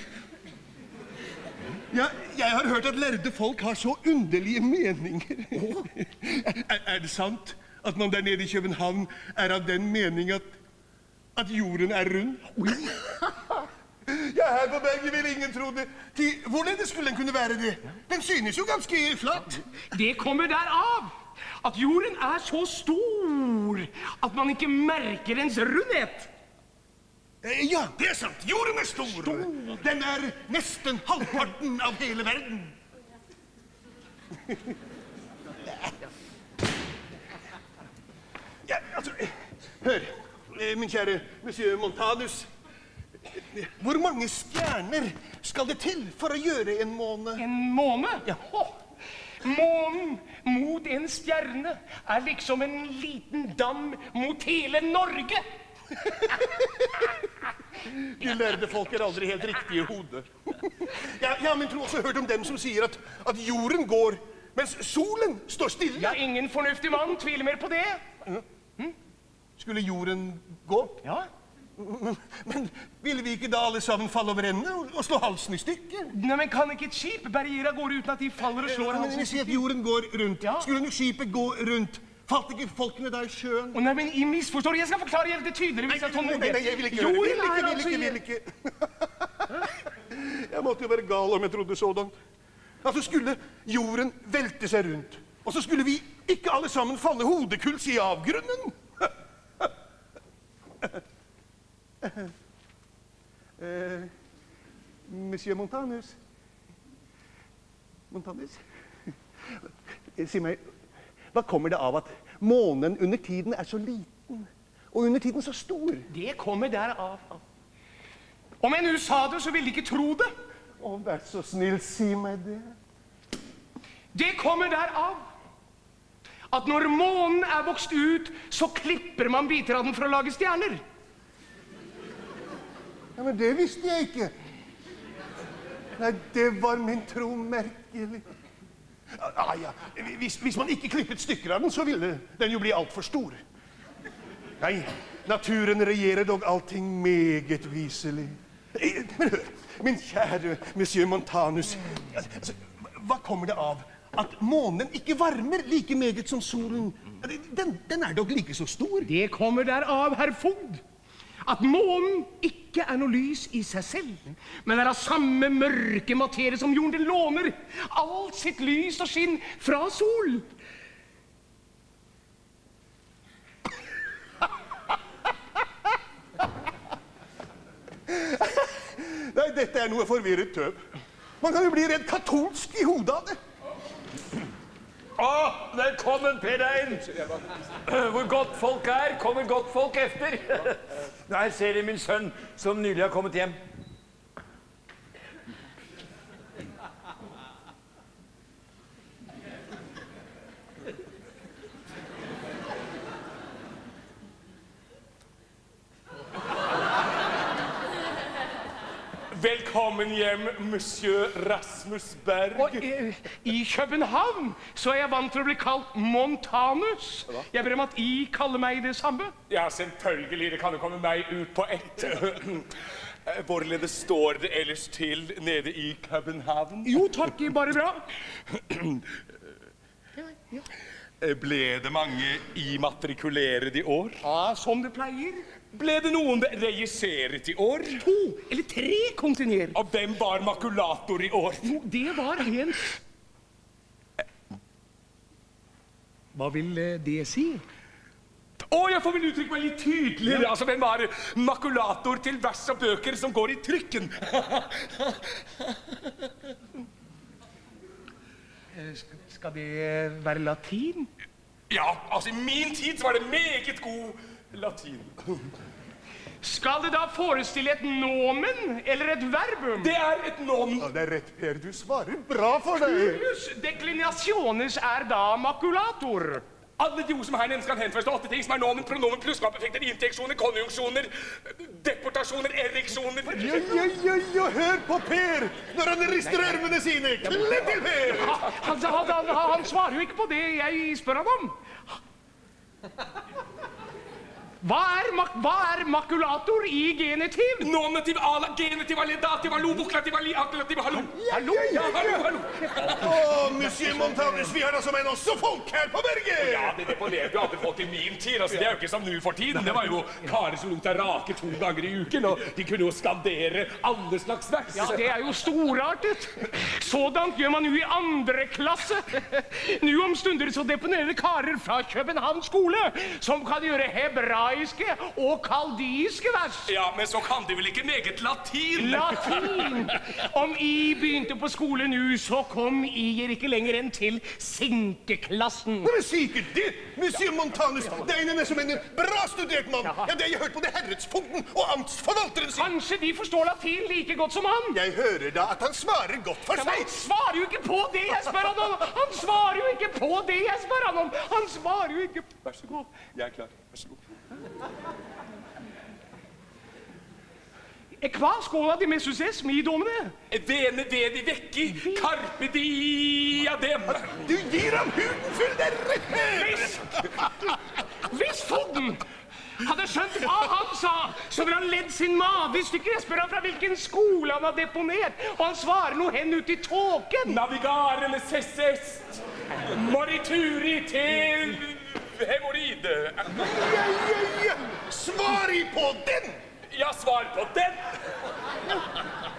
Ja, jeg har hørt at lærde folk har så underlige meninger. Er, er det sant at man der nede i København er av den mening at, at jorden er rund? Ja, her på berget vil ingen tro det. De, hvorledes skulle den kunne være det? Den synes jo ganske flatt. Det kommer derav at jorden er så stor at man ikke merker dens rundhet. Eh, Ja, det er sant. Jorden er stor. Den er nesten halvparten av hele verden. Ja, altså, hør, eh, min kjære monsieur Montanus. Hvor mange stjerner skal det til for å gjøre en måne? En måne? Hå! Månen mot en stjerne er liksom en liten dam mot hele Norge. De lærde folk er aldri helt riktige i hodet. Ja, ja, men tro også hørt om dem som sier at, at jorden går mens solen står stille. Ja, ingen fornuftig mann tviler mer på det. Skulle jorden gå? Ja. Men ville vi ikke da alle sammen falle over ende og, slå halsen i stykker? Nei, men Kan ikke et skip bære av gårde uten at de faller og slår halsen Men stykker? vi sier at jorden går rundt. Ja. Skulle skipet gå rundt, falt ikke folkene da i sjøen? Oh, nei, men I misforstår. Jeg skal forklare det tydeligere hvis jeg tar noe. nei, nei, jeg vil ikke gjøre det. Vil ikke, vil ikke, vil ikke. Jeg måtte jo være gal om jeg trodde sådan. Altså skulle jorden velte seg rundt, og så skulle vi ikke alle sammen falle hodekuls i avgrunnen. Eh, Monsieur Montanus. Montanus? Si meg, hva kommer det av at månen under tiden er så liten, og under tiden så stor? Det kommer derav. Om jeg nå sa det, så ville de ikke tro det. Å, vær så snill, si meg det. Det kommer derav at når månen er vokst ut, så klipper man biter av den for å lage stjerner. Ja, Men det visste jeg ikke. Nei, det var min tro merkelig. Ah, ja. hvis, hvis man ikke klippet stykker av den, så ville den jo bli altfor stor. Nei, naturen regjerer dog allting meget viselig. Eh, Men hør, min kjære monsieur Montanus. Altså, hva kommer det av at månen ikke varmer like meget som solen? Den, den er dog like så stor. Det kommer derav, herr Fogd, at månen ikke er noe lys i seg selv, men er av samme mørke materie som jorden. Den låner alt sitt lys og skinn fra sol. Nei, dette er noe forvirret tøv. Man kan jo bli redd katolsk i hodet av det. Å, velkommen, Per Ein! Hvor godt folk er, kommer godt folk efter. Der ser jeg min sønn, som nylig har kommet hjem. Velkommen hjem, monsieur Rasmus Berg. Og i, i København så er jeg vant til å bli kalt Montanus. Jeg ber om at I kaller meg det samme. Ja, selvfølgelig. Det kan jo komme meg ut på ett. Eh, Hvorledes står det ellers til nede i København? Jo takk, bare bra. Eh, Ble det mange immatrikuleret i år? Ja, som det pleier. Ble det noen regisseret i år? To eller tre kontinuer. Og hvem var makulator i år? Jo, det var en Hva vil eh, det si? Å, jeg får vel uttrykke meg litt tydeligere. Altså, Hvem var makulator til vers og bøker som går i trykken? Eh, Skal det være latin? ja, altså I min tid så var det meget god latin. Skal det da forestille et nomen eller et verbum? Det er et nomen. Ja, det er rett, Per. Du svarer bra for deg. Plus declinationes er da makulator. Alle de ord som her nevnes kan henføres til åtte ting som er nomen, pronomen, plusskapeffekter, interjeksjoner, konjunksjoner, deportasjoner, ereksjoner Jo, jo, jo, jo, hør på Per når han rister ermene sine. Klem til Per! Han, han, han, han svarer jo ikke på det jeg spør ham om. Hva er, mak hva er makulator i genitiv? Nominativ, ala, genitiv, dativ, hallo, buklativ, ali, akulativ, hallo. Hallo? Ja, hallo, hallo. Å, monsieur Montanus, vi har altså med oss folk her på berget! Ja, det deponerte jo aldri folk i min tid. Altså, det er jo ikke som nå for tiden. Det var jo karer som lot seg rake to ganger i uken, og de kunne jo skandere alle slags vers. Ja, det er jo storartet. Sådant gjør man jo i andre klasse. Nå om stunder så deponerer karer fra København skole, som kan gjøre hebraiske og kaldiske vers. Ja, men så kan de vel ikke meget latin? Latin! Om I begynte på skole nå, så kom I-er ikke lenger enn til sinkeklassen. Men sikkert det! Monsieur Montanus, det er en som en bra studert mann. Ja, det har jeg hørt både herredspunkten og amtsforvalteren sin. Kanskje de forstår latin like godt som han? Jeg hører da at han svarer godt for seg. han svarer jo ikke på det jeg spør han om! Han svarer jo ikke på det jeg spør han om! Han svarer jo ikke Vær så god. Jeg er klar. Vær så god. Hva skåla de med suksess, midomene? Vene dedi vekki, carpe diadem. Du gir ham huden full, det er! Hvis, hvis fogden hadde skjønt hva han sa, så ville han ledd sin mage i stykker. Jeg spør han fra hvilken skole han har deponert, og han svarer noe hen ut i tåken. Navigare necessest, morituri til hemoride. Ja, ja, ja. Svar på den! Ja, svar på den.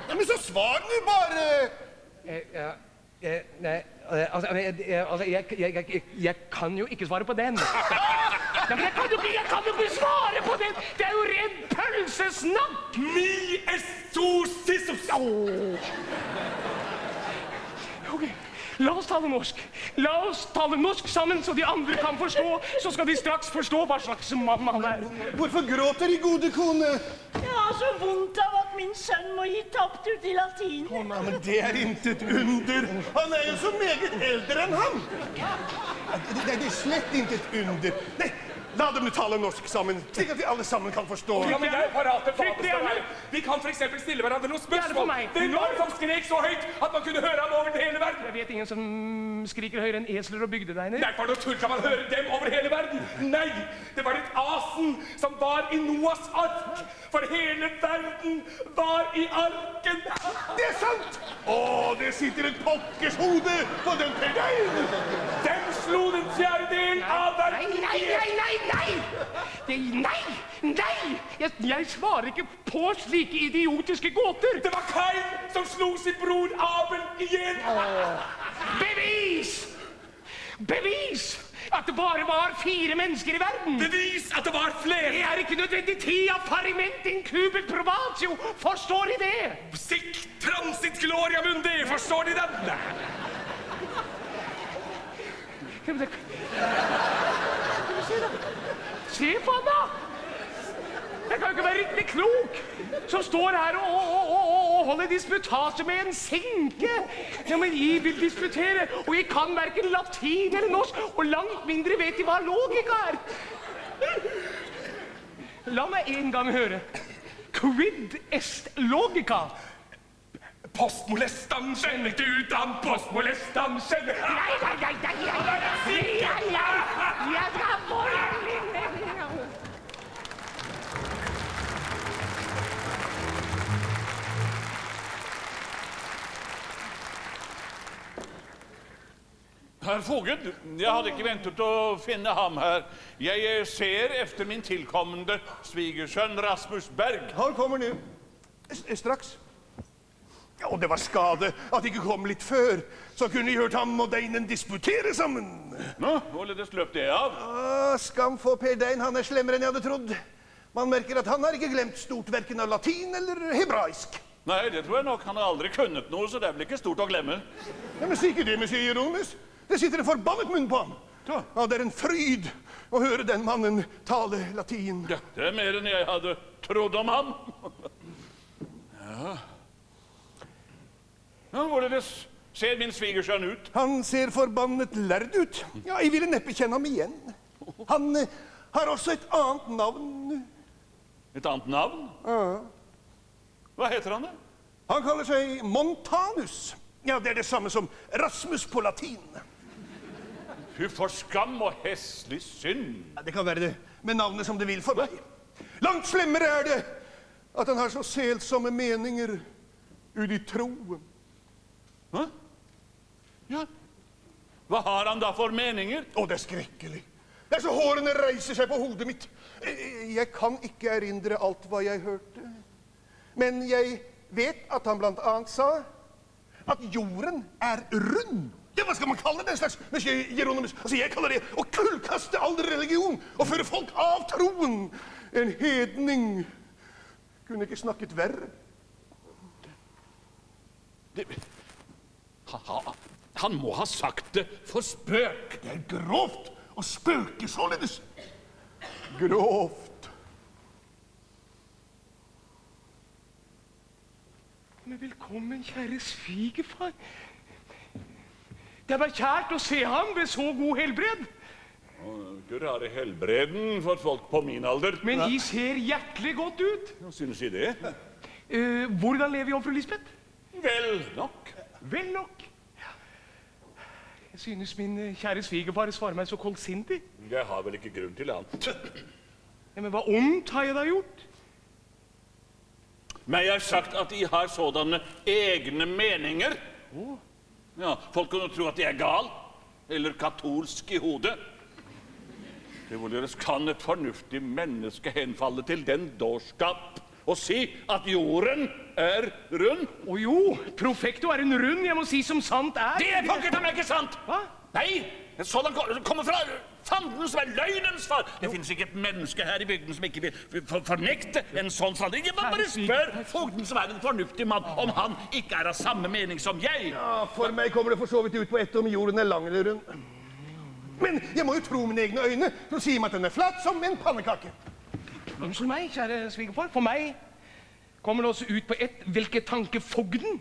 Ja, men så svar nå bare! nei, altså, altså jeg, jeg, jeg, jeg kan jo ikke svare på den. Ja, men jeg kan jo ikke, jeg kan jo ikke svare på den! Det er jo ren pølsesnakk! Mi estosis. Ok, La oss tale norsk. La oss tale norsk sammen, så de andre kan forstå. Så skal de straks forstå hva slags mann han er. Hvorfor gråter De gode kone? Jeg har så vondt av at min sønn må gi tapt ut i latin. Å, nei, men det er intet under. Han er jo så meget eldre enn ham. Det, det er slett intet under. Nei, la dem tale norsk sammen, slik at vi alle sammen kan forstå. Ja, men jeg hva det skal gjerne. være. Vi kan eksempel stille hverandre noen spørsmål. meg. Hvem var det som skrek så høyt at man kunne høre ham over den hele verden? Jeg vet ingen som skriker høyere enn esler og bygdedeiner. Nei, for noe tull kan man høre dem over hele verden. Nei, det var litt asen som var i Noas ark. For hele verden var i arken. Det er sant! Å, det sitter et pokkers hode på den pedeien! Den slo den fjerdedel av verden. nei, nei, nei, nei! Det, nei, nei! Jeg, jeg svarer ikke på slike idiotiske gåter. Det var Kain som slo sin bror Abel i hjel. Bevis! Bevis! At det bare var fire mennesker i verden. Bevis at det var flere. Det er ikke nødvendig tid av pariment in cubit provatio. Forstår de det? Sic transit gloria mundi. Forstår de den? Ja, men det- Skal vi se, da. Se på han, da! Jeg kan jo ikke være riktig klok som står her og, holder disputasje med en sinke. Ja, men jeg vil disputere, og jeg kan verken latin eller norsk, og langt mindre vet jeg hva logika er. La meg en gang høre. Quid est logica? Post molestam kjenner ikke ut han. Post molestam kjenner Nei, nei, nei, nei, nei, nei, nei, nei, jeg skal voldelig Herr Foged, jeg hadde ikke ventet å finne ham her. Jeg eh, ser efter min tilkommende svigersønn Rasmus Berg. Han kommer nå. Straks. Ja, og det var skade at de ikke kom litt før. Så kunne jeg hørt ham og Deinen disputere sammen. Nå, hvorledes løp det av? Ah, skam for Per Dein, han er slemmere enn jeg hadde trodd. Man merker at han har ikke glemt stort verken av latin eller hebraisk. Nei, det tror jeg nok. Han har aldri kunnet noe, så det er vel ikke stort å glemme. Ja, men si ikke det, monsieur Jeromus. Det sitter en forbannet munn på ham. Ja, det er en fryd å høre den mannen tale latin. Ja, det er mer enn jeg hadde trodd om ham. Ja. Ja, hvorledes ser min svigersønn ut? Han ser forbannet lærd ut. Ja, jeg ville neppe kjenne ham igjen. Han eh, har også et annet navn. Et annet navn? Ja. Hva heter han, da? Han kaller seg Montanus. Ja, det er det samme som Rasmus på latin. Fy for skam og heslig synd. Ja, det kan være det. med navnet som det vil for meg. Langt slemmere er det at han har så selsomme meninger uti troen. Hæ? Ja. Hva har han da for meninger? Å, det er skrekkelig. Det er så hårene reiser seg på hodet mitt. Jeg kan ikke erindre alt hva jeg hørte. Men jeg vet at han blant annet sa at jorden er rund. Ja, hva skal man kalle det? En slags Hieronymus? Altså, jeg kaller det å kullkaste all religion og føre folk av troen. En hedning kunne ikke snakket verre. Det, ha, ha, han må ha sagt det for spøk. Det er grovt å spøke således. Grovt. Men velkommen, kjære svigerfar. Det meg kjært å se ham ved så god helbred. Ikke rare helbreden for folk på min alder. Men De ser hjertelig godt ut. Ja, Synes de det? Eh, hvordan lever jomfru Lisbeth? Vel nok. Vel nok. Jeg synes min eh, kjære svigerfar svarer meg så koldsindig. Jeg har vel ikke grunn til annet. Ja, men hva ondt har jeg da gjort? Men jeg har sagt at de har sådanne egne meninger. Ja, Folk kunne tro at de er gal, eller katolsk i hodet. Det hvorledes kan et fornuftig menneske henfalle til den dårskap og si at jorden er rund? Å jo, profekto er en rund, jeg må si som sant er. Det er pokker til meg ikke sant! Hva? Nei, en sådan ko- kommer fra fanden som er løgnens far. Det finnes ikke et menneske her i bygden som ikke vil fornekte en sånn sannhet. Jeg må bare spør fogden som er en fornuftig mann, om han ikke er av samme mening som jeg. Ja, For meg kommer det for så vidt ut på ett om jorden er lang eller rund. Men jeg må jo tro mine egne øyne, som sier meg at den er flat som en pannekake. Unnskyld meg, kjære svigerfar. For meg kommer det også ut på ett hvilke tanker fogden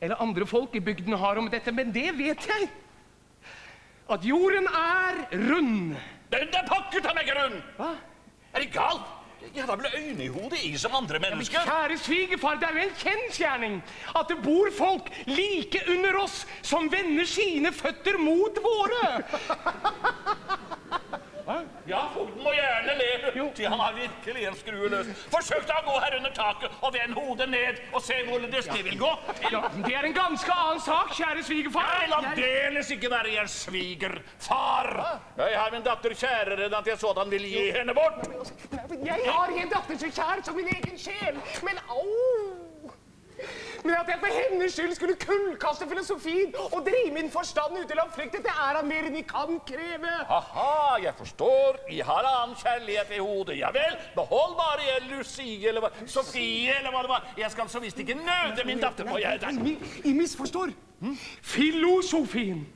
eller andre folk i bygden har om dette. Men det vet jeg. At jorden er rund. Det det er pakket av meg rund! Hva? Er det galt? Jeg har vel øyne i hodet, i som andre mennesker. Kjære svigerfar, det er jo en kjensgjerning at det bor folk like under oss som vender sine føtter mot våre. Ja, fogden må gjerne le, til han har virkelig en skrue løs. Forsøk da å gå her under taket og vend hodet ned og se hvorledes det vil gå. Ja, det er en ganske annen sak, kjære svigerfar. Jeg vil aldeles ikke være en svigerfar. Jeg har min datter kjærere enn at jeg sådan vil gi henne bort. Jeg har en datter så kjær som min egen sjel, men au! Men at jeg for hennes skyld skulle kullkaste filosofien og drive min forstand ut i landflyktet, det er da mer enn de kan kreve. Aha, jeg forstår. I har annen kjærlighet i hodet. Ja vel, behold bare jeg Lucie eller hva, Sofie eller hva det var. Jeg skal så visst ikke nøde min datter på jeg der. I, I misforstår. Filosofien.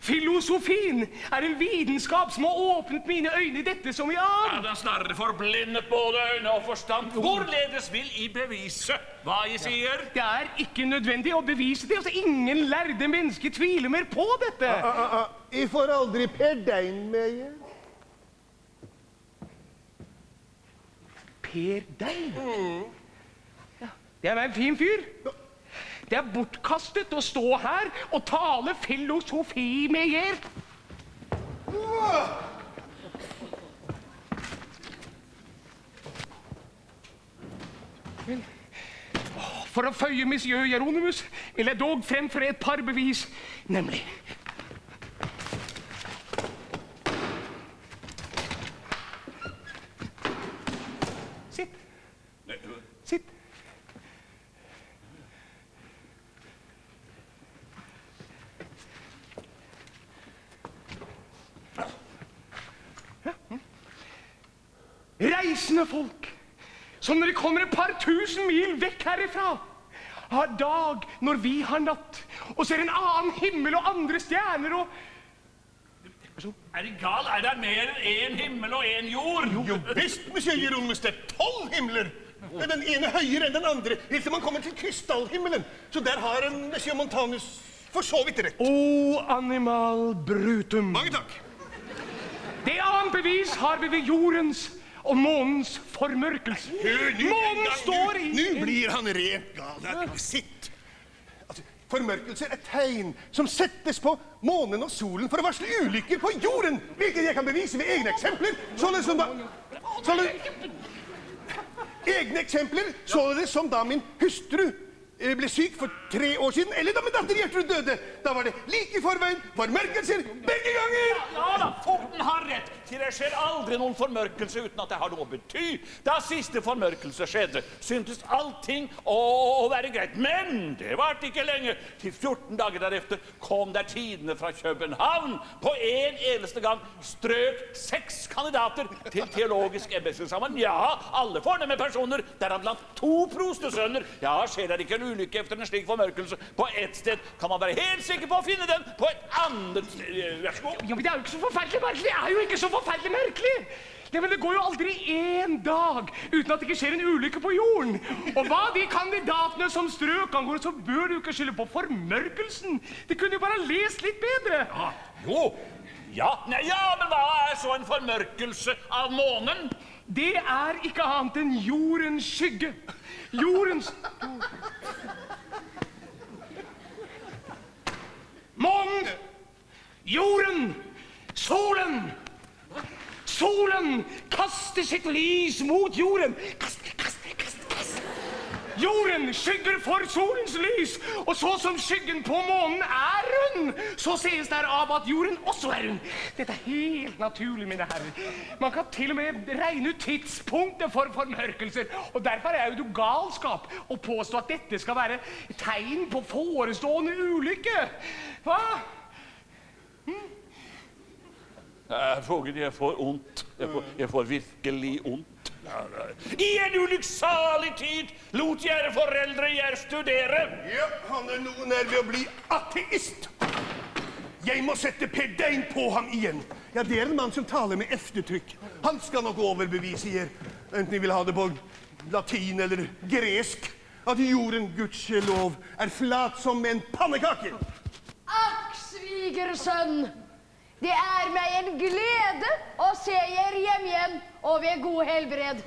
Filosofien er en vitenskap som har åpnet mine øyne i dette som i Ja, annet. den snarere forblindet både øyne og forstand. Hvorledes vil I bevise hva I sier? Det er ikke nødvendig å bevise det. Altså, ingen lærde mennesker tviler mer på dette. Ah, ah, Jeg får aldri Per Dein med igjen. Per Dein. Ja, det er meg en fin fyr. Det er bortkastet å stå her og tale filosofi med jer. Men, For å føye monsieur Jeronimus vil jeg dog fremføre et par bevis, nemlig Sitt. Sitt. Reisende folk, som når de kommer et par tusen mil vekk herifra, har dag når vi har natt, og ser en annen himmel og andre stjerner og Er det gal? Er det mer enn én himmel og én jord? Jo visst, monsieur Hieronymus, det er tolv himler. Men den ene høyere enn den andre, helt til man kommer til krystallhimmelen. Så der har en monsieur Montanus for så vidt rett. O animal brutum. Mange takk. Det annet bevis har vi ved jordens og månens formørkelse. Månen står i Nå blir han rent gal. Sitt. Altså, Formørkelser er tegn som settes på månen og solen for å varsle ulykker på jorden, hvilket jeg kan bevise ved egne eksempler. Således som da Egne eksempler, således som da min hustru eh, ble syk for tre år siden, eller da min datter Gjertrud døde. Da var det like i forveien formørkelser begge ganger! Ja da, fogden har rett. Til det skjer aldri noen formørkelse uten at det har noe å bety. Da siste formørkelse skjedde, syntes allting å, å være greit. Men det varte ikke lenge. Til 14 dager deretter kom der tidene fra København. På en eneste gang strøk seks kandidater til teologisk embetseksamen. Ja, alle fornemme personer, deriblant to prostesønner. Ja, skjer det ikke en ulykke efter en slik formørkelse på ett sted, kan man være helt sikker på å finne den på et annet sted. Vær så god. Ja, men Det er jo ikke så forferdelig merkelig! Det er jo ikke så forferdelig merkelig! Det, men det går jo aldri én dag uten at det ikke skjer en ulykke på jorden. Og hva de kandidatene som strøk angår, så bør du ikke skylde på formørkelsen. De kunne jo bare lest litt bedre. Ja, jo. Ja, nei, ja, men hva er så en formørkelse av månen? Det er ikke annet enn jordens skygge. Jordens Månen! Jorden! Solen! Solen kaster sitt lys mot jorden. Kast, kast, kast, kast. Jorden skygger for solens lys, og så som skyggen på månen er rund, så sees der av at jorden også er rund. Dette er helt naturlig, mine herrer. Man kan til og med regne ut tidspunktet for formørkelser, og derfor er jo det galskap å påstå at dette skal være tegn på forestående ulykke. Hva? Foged, jeg får ondt. Jeg får, jeg får virkelig ondt. I en ulykksalig tid lot dere foreldre dere studere. Ja, han er noe nær ved å bli ateist. Jeg må sette pedein på ham igjen. Ja, det er en mann som taler med eftertrykk. Han skal nok overbevise jer, enten de vil ha det på latin eller gresk, at jorden, gudskjelov, er flat som en pannekake. Akk, svigersønn! Det er meg en glede å se jer hjem igjen og ved god helbred.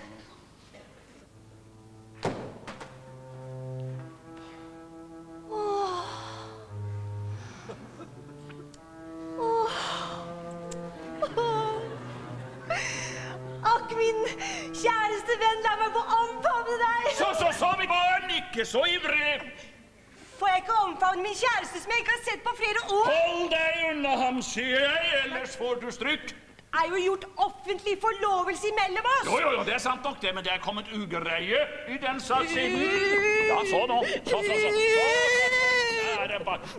Akk, min kjæreste venn, la meg få omfavne deg. Så, så, så, mitt barn, ikke så ivrig. Får jeg ikke omfavne min kjæreste som jeg ikke har sett på flere år? Hold deg unna ham, sier jeg, ellers får du stryk. Er jo gjort offentlig forlovelse imellom oss. Jo, jo, jo, det er sant nok det, men det er kommet ugreie i den sak siden. Ja, så nå. Så, så, så. så.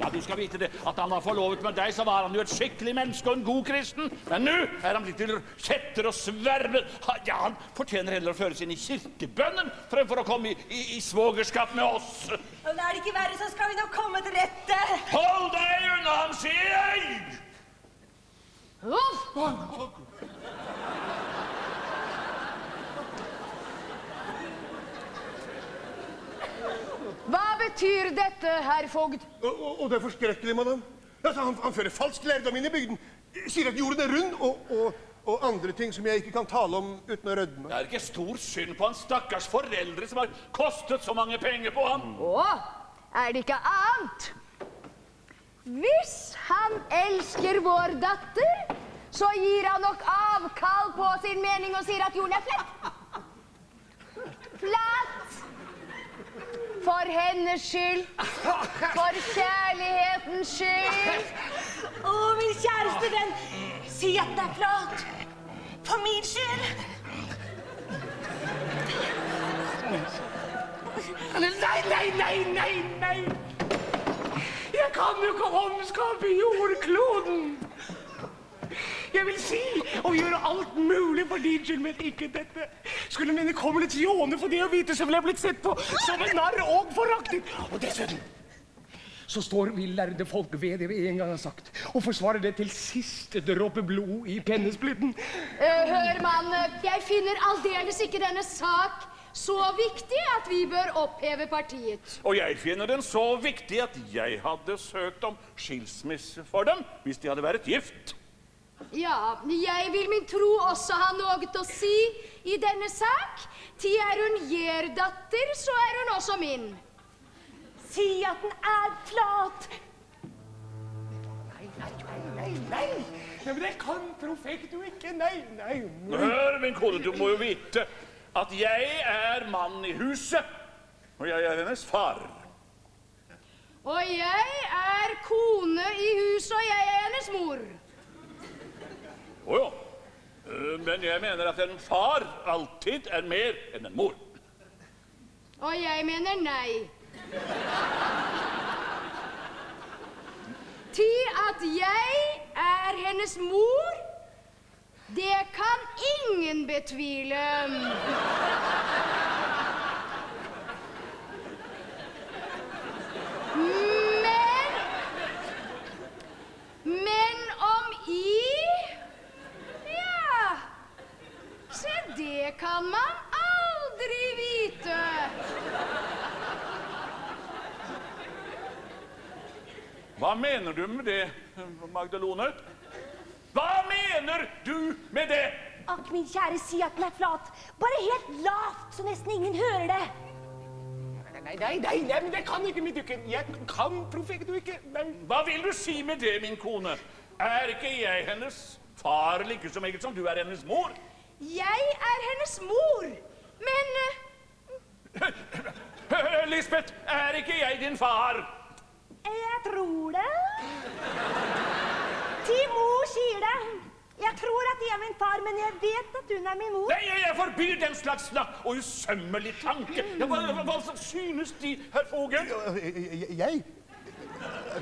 Ja, du skal vite det, at han var forlovet med deg, så var han jo et skikkelig menneske og en god kristen. Men nå er han blitt til kjetter og svermer. Ja, han fortjener heller å føres inn i kirkebønnen fremfor å komme i, i, i svogerskap med oss. Og er det ikke verre, så skal vi nå komme til rette. Hold deg unna ham, sier jeg! Hva betyr dette, herr fogd? Og, og, og det er forskrekkelig, madam. Altså, han, han fører falsk lærdom inn i bygden. Sier at jorden er rund, og, og, og andre ting som jeg ikke kan tale om uten å rødme. Det er ikke stor synd på hans stakkars foreldre som har kostet så mange penger på ham. Å, er det ikke annet? Hvis han elsker vår datter, så gir han nok avkall på sin mening og sier at jorden er flatt. Flatt! For hennes skyld. For kjærlighetens skyld. Å, min kjæreste venn, si at det er flat. For min skyld. Nei, nei, nei, nei, nei! Jeg kan jo ikke omskape jordkloden! Jeg vil si og gjøre alt mulig for skyld, men ikke dette. Skulle mine kommelets ljåne for det å vite, så ville jeg blitt sett på som en narr og foraktet. Og dessuten så står vi lærde folk ved det vi en gang har sagt, og forsvarer det til siste dråpe blod i pennesplitten. Eh, hør, mann, jeg finner aldeles ikke denne sak så viktig at vi bør oppheve partiet. Og jeg finner den så viktig at jeg hadde søkt om skilsmisse for dem hvis de hadde vært gift. Ja, jeg vil min tro også ha noe å si i denne sak. Ti er hun gjerdatter, så er hun også min. Si at den er flat. Nei, nei, nei, nei, nei. Nei, men det kan profekt jo ikke. Nei, nei. nei. Hør, min kone, du må jo vite at jeg er mann i huset, og jeg er hennes far. Og jeg er kone i huset, og jeg er hennes mor. Å jo. Eh, Men jeg mener at en far alltid er mer enn en mor. Og jeg mener nei. Til at jeg er hennes mor, det kan ingen betvile. Men Men om I Ja, se det kan man aldri vite. Hva mener du med det, Magdalone? Hva mener du med det? Akk, min kjære, si at den er flat. Bare helt lavt, så nesten ingen hører det. Nei, nei, nei, nei, men det kan ikke, min dukken. Jeg kan profekto ikke. Nei. Hva vil du si med det, min kone? Er ikke jeg hennes far like så meget som du er hennes mor? Jeg er hennes mor, men eh, Lisbeth, er ikke jeg din far? Jeg tror det. Til mor sier det. Jeg tror at de er min far, men jeg vet at hun er min mor. Nei, jeg forbyr den slags snakk og usømmelig tanke. Hva, hva, hva synes De, herr Fogel? Jeg?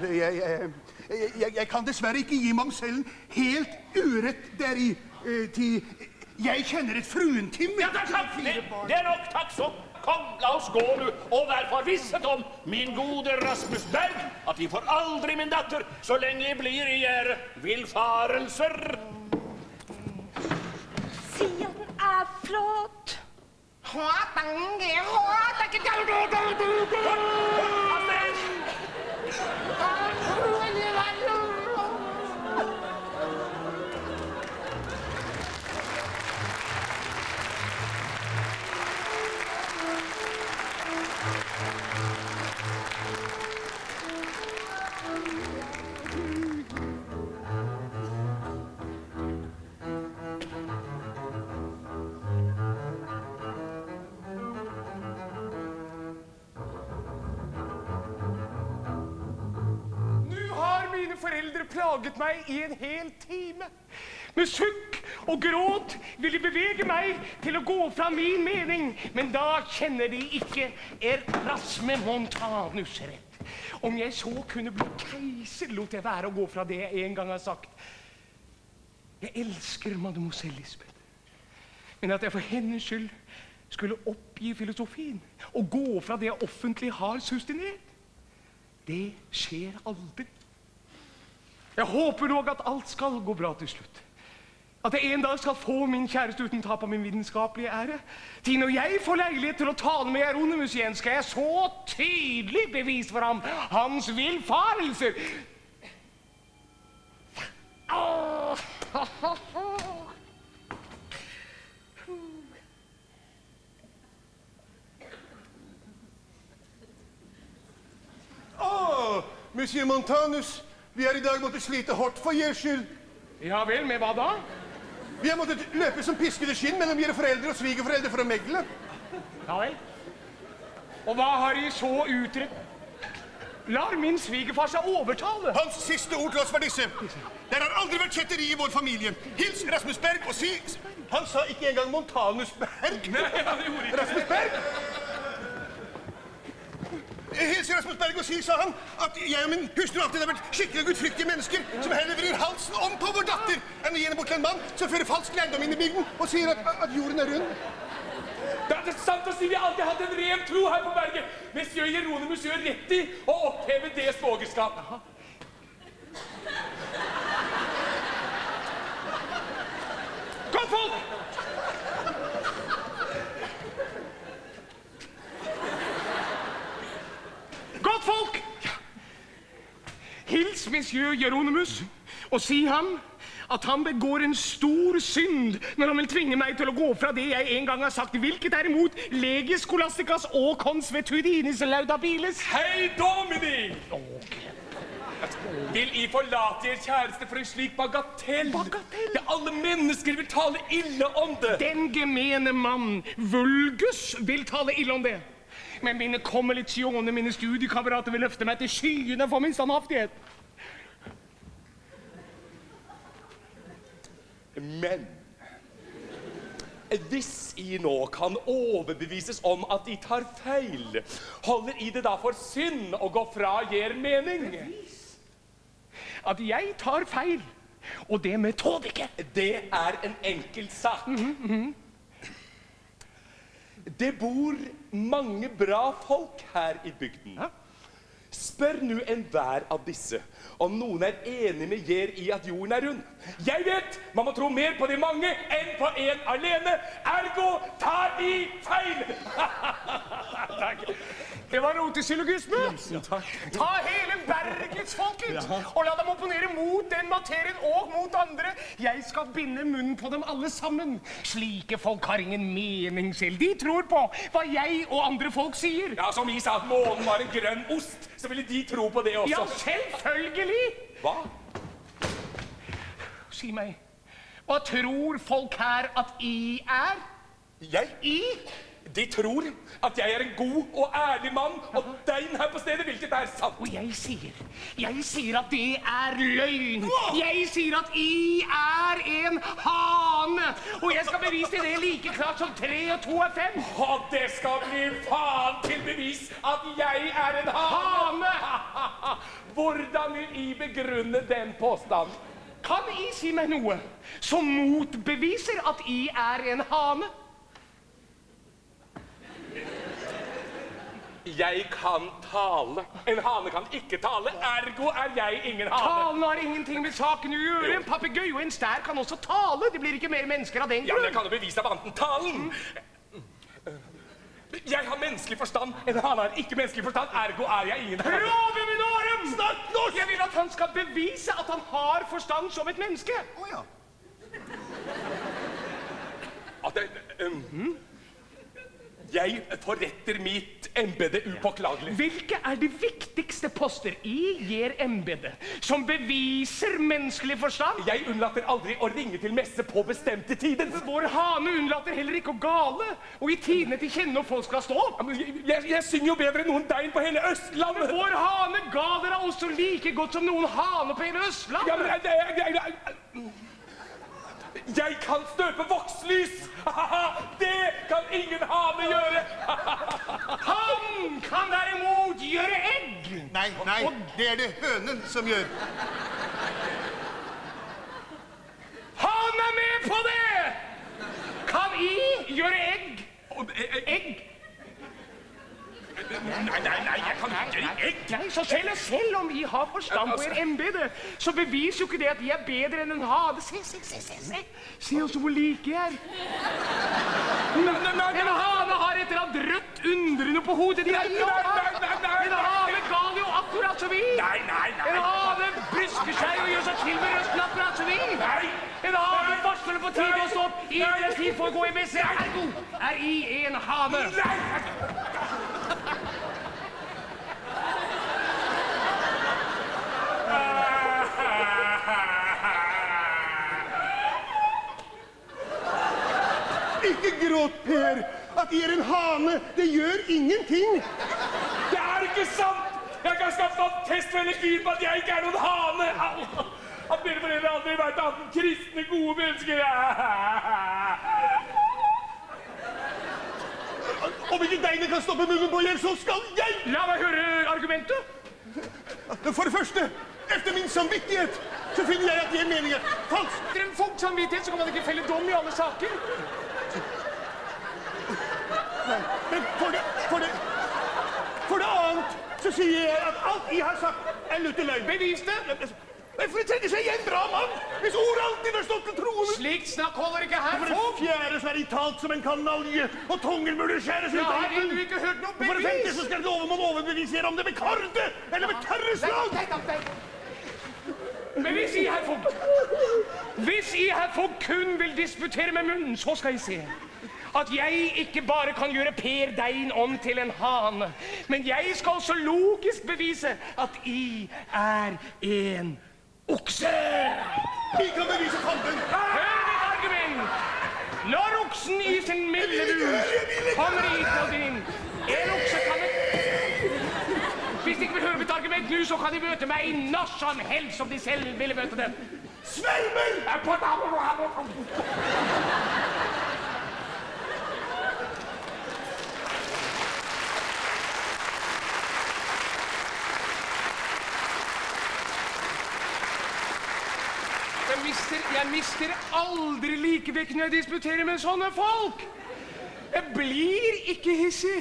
Jeg, jeg, jeg, jeg kan dessverre ikke gi mamsellen helt urett deri. eh, Til jeg kjenner et fruentim. Ja, det er nok. Takk så. Kom, la oss gå nu, og vær forvisset om, min gode Rasmus Berg, at vi får aldri min datter så lenge jeg blir i gjerde villfarelser. Si at den er flat. Nå plaget meg i en hel time. Med sukk og gråt vil de bevege meg til å gå fra min mening. Men da kjenner de ikke Erasme Montanus rett. Om jeg så kunne bli keiser, lot jeg være å gå fra det jeg en gang har sagt. Jeg elsker mademoiselle Lisbeth. Men at jeg for hennes skyld skulle oppgi filosofien og gå fra det jeg offentlig har sustinert, det skjer aldri. Jeg håper dog at alt skal gå bra til slutt. At jeg en dag skal få min kjæreste uten tap av min vitenskapelige ære. Til når jeg får leilighet til å tale med Jeronimus igjen, skal jeg så tydelig bevise for ham hans villfarelser. Åh! Monsieur Montanus, vi har i dag måttet slite hardt for deres skyld. Ja vel, med hva da? Vi har måttet løpe som piskede skinn mellom deres foreldre og svigerforeldre for å megle. Ja vel. Og hva har de så utrett? Lar min svigerfar seg overtale? Hans siste ord til oss var disse. Det har aldri vært kjetteri i vår familie. Hils Rasmus Berg og si Han sa ikke engang Montanus Berg. Nei, han gjorde ikke Rasmus Berg. Hils Rasmus Berg og si, sa han, at jeg og min hustru alltid har vært skikkelig gudfryktige mennesker som heller vrir halsen om på vår datter enn å gi henne bort til en mann som fører falsk lærdom inn i bygden og sier at, at jorden er rund. Det er sant å si vi har alltid hatt en rev tro her på berget. Monsieur Jeronimus gjør rett i å oppheve det svogerskapet. Kom, folk! Godt folk! Hils monsieur Jeronimus og si ham at han begår en stor synd når han vil tvinge meg til å gå fra det jeg en gang har sagt, hvilket er imot legis kolastikas og consuetudinis laudabilis. Hei, Domini! Vil I forlate Deres kjæreste for en slik bagatell? Bagatell? Ja, alle mennesker vil tale ille om det. Den gemene mann, Vulgus, vil tale ille om det. Men mine kommilitsjoner, mine studiekamerater, vil løfte meg til skyene for min standhaftighet. Men hvis I nå kan overbevises om at De tar feil, holder I det da for synd å gå fra Gjer mening? At jeg tar feil, og det metodike. Det er en enkel sak. Det bor mange bra folk her i bygden. Spør nå enhver av disse om noen er enig med Gjer i at jorden er rund. Jeg vet man må tro mer på de mange enn på én alene. Ergo tar de feil! Takk. Det var rotesyllogisme. Ta hele bergets folket og la dem opponere mot den materien og mot andre. Jeg skal binde munnen på dem alle sammen. Slike folk har ingen mening selv. De tror på hva jeg og andre folk sier. Ja, Som vi sa at månen var en grønn ost, så ville de tro på det også. Ja, selvfølgelig. Hva? Si meg, hva tror folk her at I er? Jeg? I? De tror at jeg er en god og ærlig mann og dein her på stedet, hvilket er sant. Og jeg sier, jeg sier at det er løgn. Jeg sier at I er en hane. Og jeg skal bevise det like klart som tre og to er fem. Og det skal bli faen til bevis at jeg er en hane! Hvordan vil I begrunne den påstanden? Kan I si meg noe som motbeviser at I er en hane? Jeg kan tale. En hane kan ikke tale, ergo er jeg ingen hane. Talen har ingenting med saken å gjøre. En papegøye og en stær kan også tale. Det blir ikke mer mennesker av den Ja, men jeg kan jo bevise av annet enn talen. Jeg har menneskelig forstand. En hane har ikke menneskelig forstand, ergo er jeg ingen hane. Prove minorum! Snakk norsk! Jeg vil at han skal bevise at han har forstand som et menneske. At jeg, um, jeg forretter mitt embete upåklagelig. Hvilke er de viktigste poster i gir embete som beviser menneskelig forstand? Jeg unnlater aldri å ringe til messe på bestemte tider. Vår hane unnlater heller ikke å gale, og i tidene til kjenne når folk skal stå opp. Jeg, jeg, jeg synger jo bedre enn noen dein på hele Østlandet. Vår hane galer er også like godt som noen hane på hele Østlandet. Ja, men jeg, jeg kan støpe vokslys! Det kan ingen hane gjøre! Han kan derimot gjøre egg. Nei, nei, det er det hønen som gjør. Han er med på det! Kan I gjøre egg? Egg? Nei, nei, nei, jeg kan ikke. Nei, så selv, selv om I har forstand på er embete, så beviser jo ikke det at De er bedre enn en hade. Se, se, se, se, se. Se også hvor like jeg er. En hane har et eller annet rødt undrende på hodet. De er Nei, nei, nei, nei. En hane gal jo akkurat som vi. Nei, nei, nei. En hane brysker seg og gjør seg til med røsten akkurat som vi. Nei. En hane varsler på tide å stå opp. I deres tid for å gå i messe. Ergo er I en hane. Ikke gråt, Per. At de er en hane, det gjør ingenting. Det er ikke sant! Jeg kan skaffe attest for hele byen på at jeg ikke er noen hane! Au! At mine foreldre aldri har vært annet enn kristne, gode mennesker. Om ikke deinet kan stoppe munnen på Jens, så skal jeg! La meg høre argumentet. For det første, efter min samvittighet, så finner jeg at det er meningen falsk. Etter en folks samvittighet så kan man ikke felle dom i alle saker. Men for det, for det, for det annet, så sier jeg at alt jeg har sagt, er lutter løgn. Bevis det. Men for det tredje så er jeg en bra mann, hvis ordet alltid har stått til troende. Slikt snakk holder ikke her, For det fjerde så er de talt som en kanalje, og tungen burde skjæres ut av den. ennå halsen. ikke hørt noe Og for det femte så skal jeg love om å overbevise dere om det med karde, eller med tørreslag. Men hvis i her, hvis jeg her folk kun vil disputere med munnen, så skal jeg se at jeg ikke bare kan gjøre Per Dein om til en hane, men jeg skal også logisk bevise at jeg er en okse. Vi kan bevise kampen! Hør mitt argument! Når oksen i sin milde bur kommer hit og din En okse kan Hvis de ikke vil høre mitt argument nå, så kan de møte meg når som helst som de selv ville møte dem. Svermer! Mister, jeg mister aldri likevekten når jeg disputerer med sånne folk. Jeg blir ikke hissig.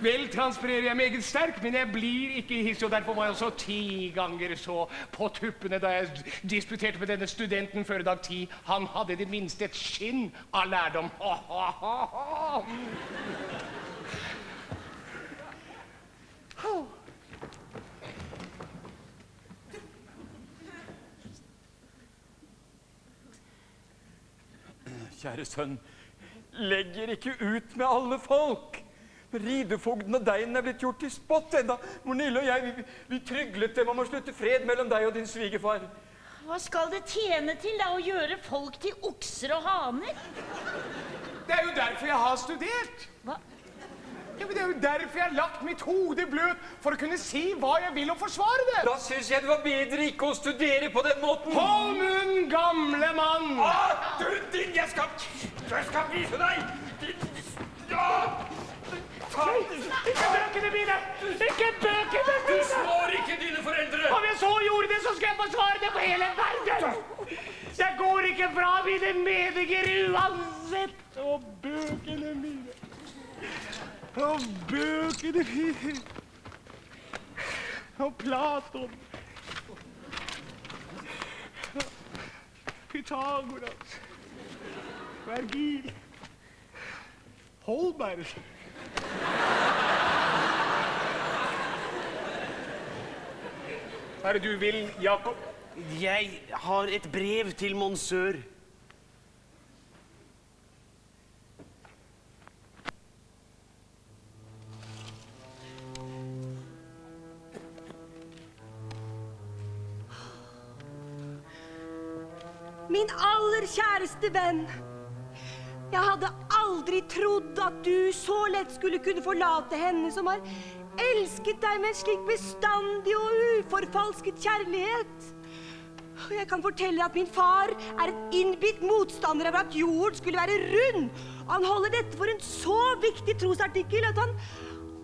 Vel transpirerer jeg meget sterk, men jeg blir ikke hissig. og Derfor var jeg også ti ganger så på tuppene da jeg disputerte med denne studenten før dag ti. Han hadde i det minste et skinn av lærdom. Kjære sønn, legger ikke ut med alle folk. Ridefogden og deinen er blitt gjort til spott enda. Mor Nille og jeg, vi, vi tryglet dem om å slutte fred mellom deg og din svigerfar. Hva skal det tjene til da å gjøre folk til okser og haner? Det er jo derfor jeg har studert. Hva? Ja, men Det er jo derfor jeg har lagt mitt hode bløt for å kunne si hva jeg vil og forsvare det. Da syns jeg det var bedre ikke å studere på den måten. Hold munn, gamle mann! Å, du din, jeg skal, jeg skal vise deg! Din- Ja! Ta- Ikke bøkene mine! Ikke bøkene mine! Du slår ikke dine foreldre! Om jeg så gjorde det, så skal jeg forsvare det på hele verden! Jeg går ikke fra mine meninger uansett. Og bøkene mine Og bøkene Og Platon Pythagoras. Vergil. Holberg. Hva er det du vil, Jakob? Jeg har et brev til Monsør. Min aller kjæreste venn. Jeg hadde aldri trodd at du så lett skulle kunne forlate henne som har elsket deg med en slik bestandig og uforfalsket kjærlighet. Og jeg kan fortelle at min far er en innbitt motstander av at jorden skulle være rund. Han holder dette for en så viktig trosartikkel at han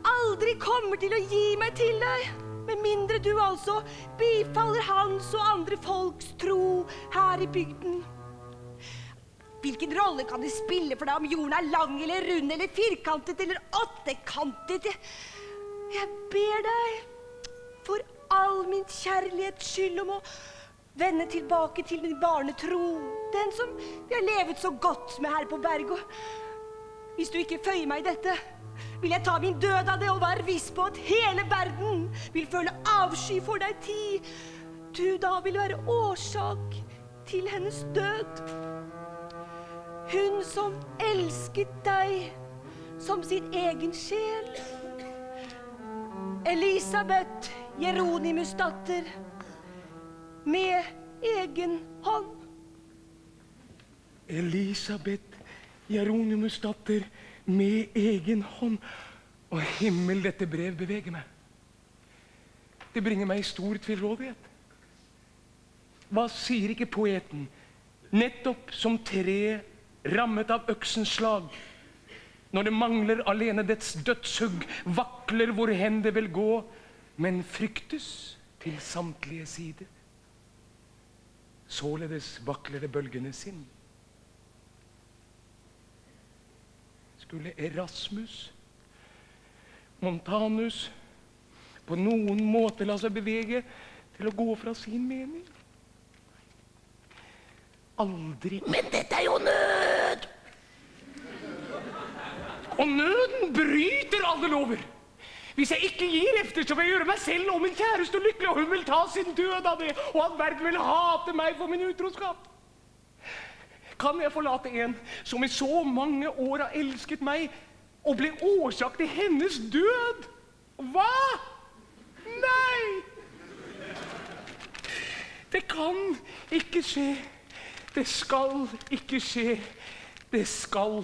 aldri kommer til å gi meg til deg. Med mindre du altså bifaller hans og andre folks tro her i bygden. Hvilken rolle kan det spille for deg om jorden er lang eller rund eller firkantet eller åttekantet? Jeg, ber deg for all min kjærlighets skyld om å vende tilbake til din barnetro. Den som vi har levet så godt med her på berget. Hvis du ikke føyer meg i dette, vil jeg ta min død av det og være viss på at hele verden vil føle avsky for deg tid. Du da vil være årsak til hennes død. Hun som elsket deg som sin egen sjel. Elisabeth Jeronimus datter med egen hånd. Elisabeth Jeronimus datter med egen hånd. Og himmel, dette brev beveger meg. Det bringer meg i stor tvilrådighet. Hva sier ikke poeten? Nettopp som tre rammet av øksens slag. Når det mangler alene dets dødshugg, vakler hvor hen det vil gå, men fryktes til samtlige sider. Således vakler det bølgende sinn. Skulle Erasmus, Montanus, på noen måte la seg bevege til å gå fra sin mening? Aldri. Men dette er jo nød! Og nøden bryter alle lover. Hvis jeg ikke gir efter, så vil jeg gjøre meg selv og min kjæreste lykkelig, og hun vil ta sin død av det, og at verden vil hate meg for min utroskap. Kan jeg forlate en som i så mange år har elsket meg, og ble årsak til hennes død? Hva? Nei! Det kan ikke skje. Det skal ikke skje. Det skal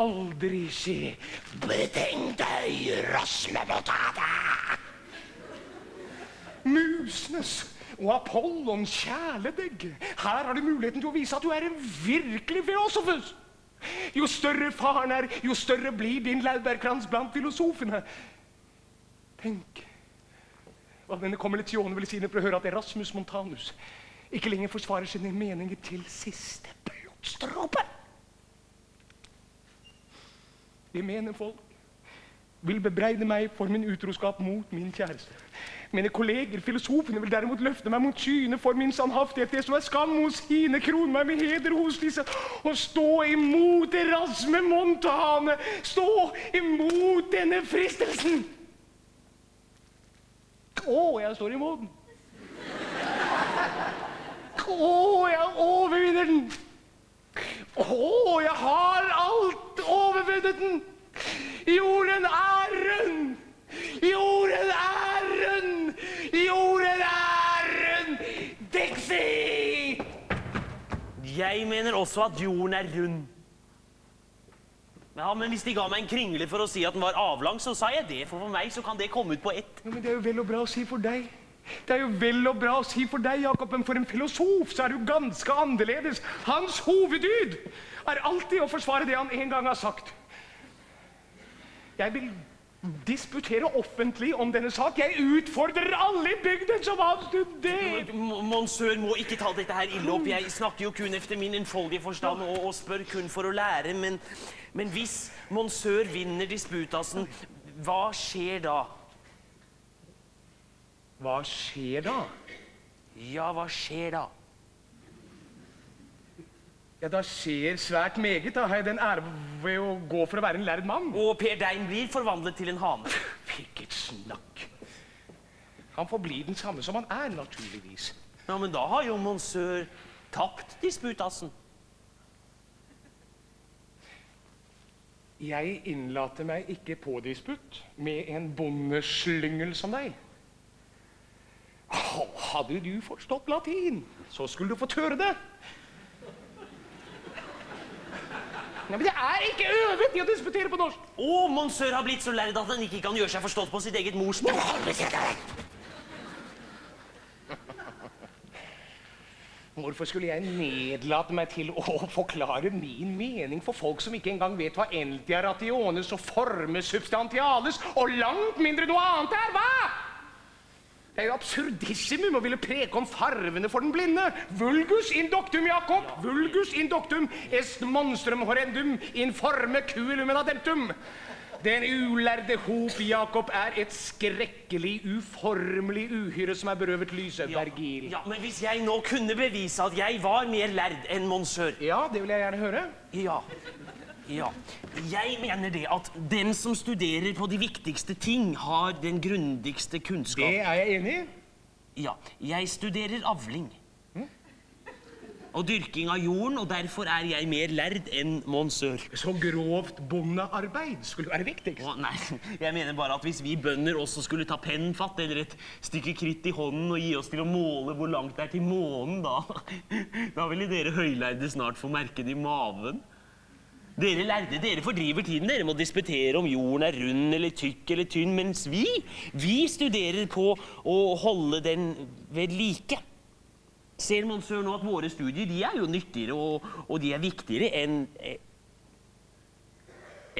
aldri skje. Betenk deg, rasmepotate! Musenes og Apollons kjæledegg. Her har du muligheten til å vise at du er en virkelig filosofus. Jo større faren er, jo større blir din laurbærkrans blant filosofene. Tenk hva denne kommilitione ville si når å høre at Erasmus Montanus ikke lenger forsvarer sine meninger til siste blodstråpe. Det mener folk vil bebreide meg for min utroskap mot min kjæreste. Mine kolleger, filosofene, vil derimot løfte meg mot syne for min sannhaftighet. Det som er skam hos hine, kron meg med heder hos disse. Og stå imot Erasme Montane! Stå imot denne fristelsen! Å, jeg står imot den. Å, jeg overvinner den. Å, jeg har alt overvunnet den. Jorden er rund. Jorden er Jeg mener også at jorden er rund. Ja, men Hvis de ga meg en kringle for å si at den var avlang, så sa jeg det. For for meg så kan det komme ut på ett. Ja, men Det er jo vel og bra å si for deg. Det er jo vel og bra å si for deg, Jakob, men for en filosof så er det jo ganske annerledes. Hans hoveddyd er alltid å forsvare det han en gang har sagt. Jeg vil disputere offentlig om denne sak. Jeg utfordrer alle i bygden som har studert. M- må ikke ta dette her ille opp. Jeg snakker jo kun efter min enfoldige forstand og, og spør kun for å lære. Men, men hvis monsør vinner disputasen, hva skjer da? Hva skjer da? Ja, hva skjer da? Ja, Da skjer svært meget. Da har jeg den ære ved å gå for å være en lærd mann. Og Per Dein blir forvandlet til en hane. Hvilket snakk. Han får bli den samme som han er, naturligvis. Ja, men da har jo Monsieur tapt disputasen. Jeg innlater meg ikke på disputt med en bondeslyngel som deg. Hadde du forstått latin, så skulle du fått høre det. Ja, men jeg er ikke øvet i å disputere på norsk. Og Monsieur har blitt så lærd at han ikke kan gjøre seg forstått på sitt eget morsmål. Hvorfor skulle jeg nedlate meg til å forklare min mening for folk som ikke engang vet hva entia rationes og forme substantiales, og langt mindre noe annet er? Hva? Det er jo absurdissimum å ville preke om farvene for den blinde. Vulgus indoctum, Jakob. Vulgus indoctum est monstrum horrendum in forme cuilum ademptum. Den ulærde hop, Jakob, er et skrekkelig, uformelig uhyre som er berøvet lyset. Vergil. Ja, men hvis jeg nå kunne bevise at jeg var mer lærd enn Monsieur Ja, det vil jeg gjerne høre. Ja. Ja. Jeg mener det at den som studerer på de viktigste ting, har den grundigste kunnskap. Det er jeg enig i. Ja. Jeg studerer avling. Og dyrking av jorden, og derfor er jeg mer lærd enn monsør. Så grovt bondearbeid skulle være viktigst. Å, nei, jeg mener bare at hvis vi bønder også skulle ta pennfatt eller et stykke kritt i hånden og gi oss til å måle hvor langt det er til månen, da, da ville dere høylærde snart få merke det i maven. Dere lærde, dere fordriver tiden. Dere må disputere om jorden er rund eller tykk eller tynn, mens vi, vi studerer på å holde den ved like. Ser Monsieur nå at våre studier de er jo nyttigere og, og de er viktigere enn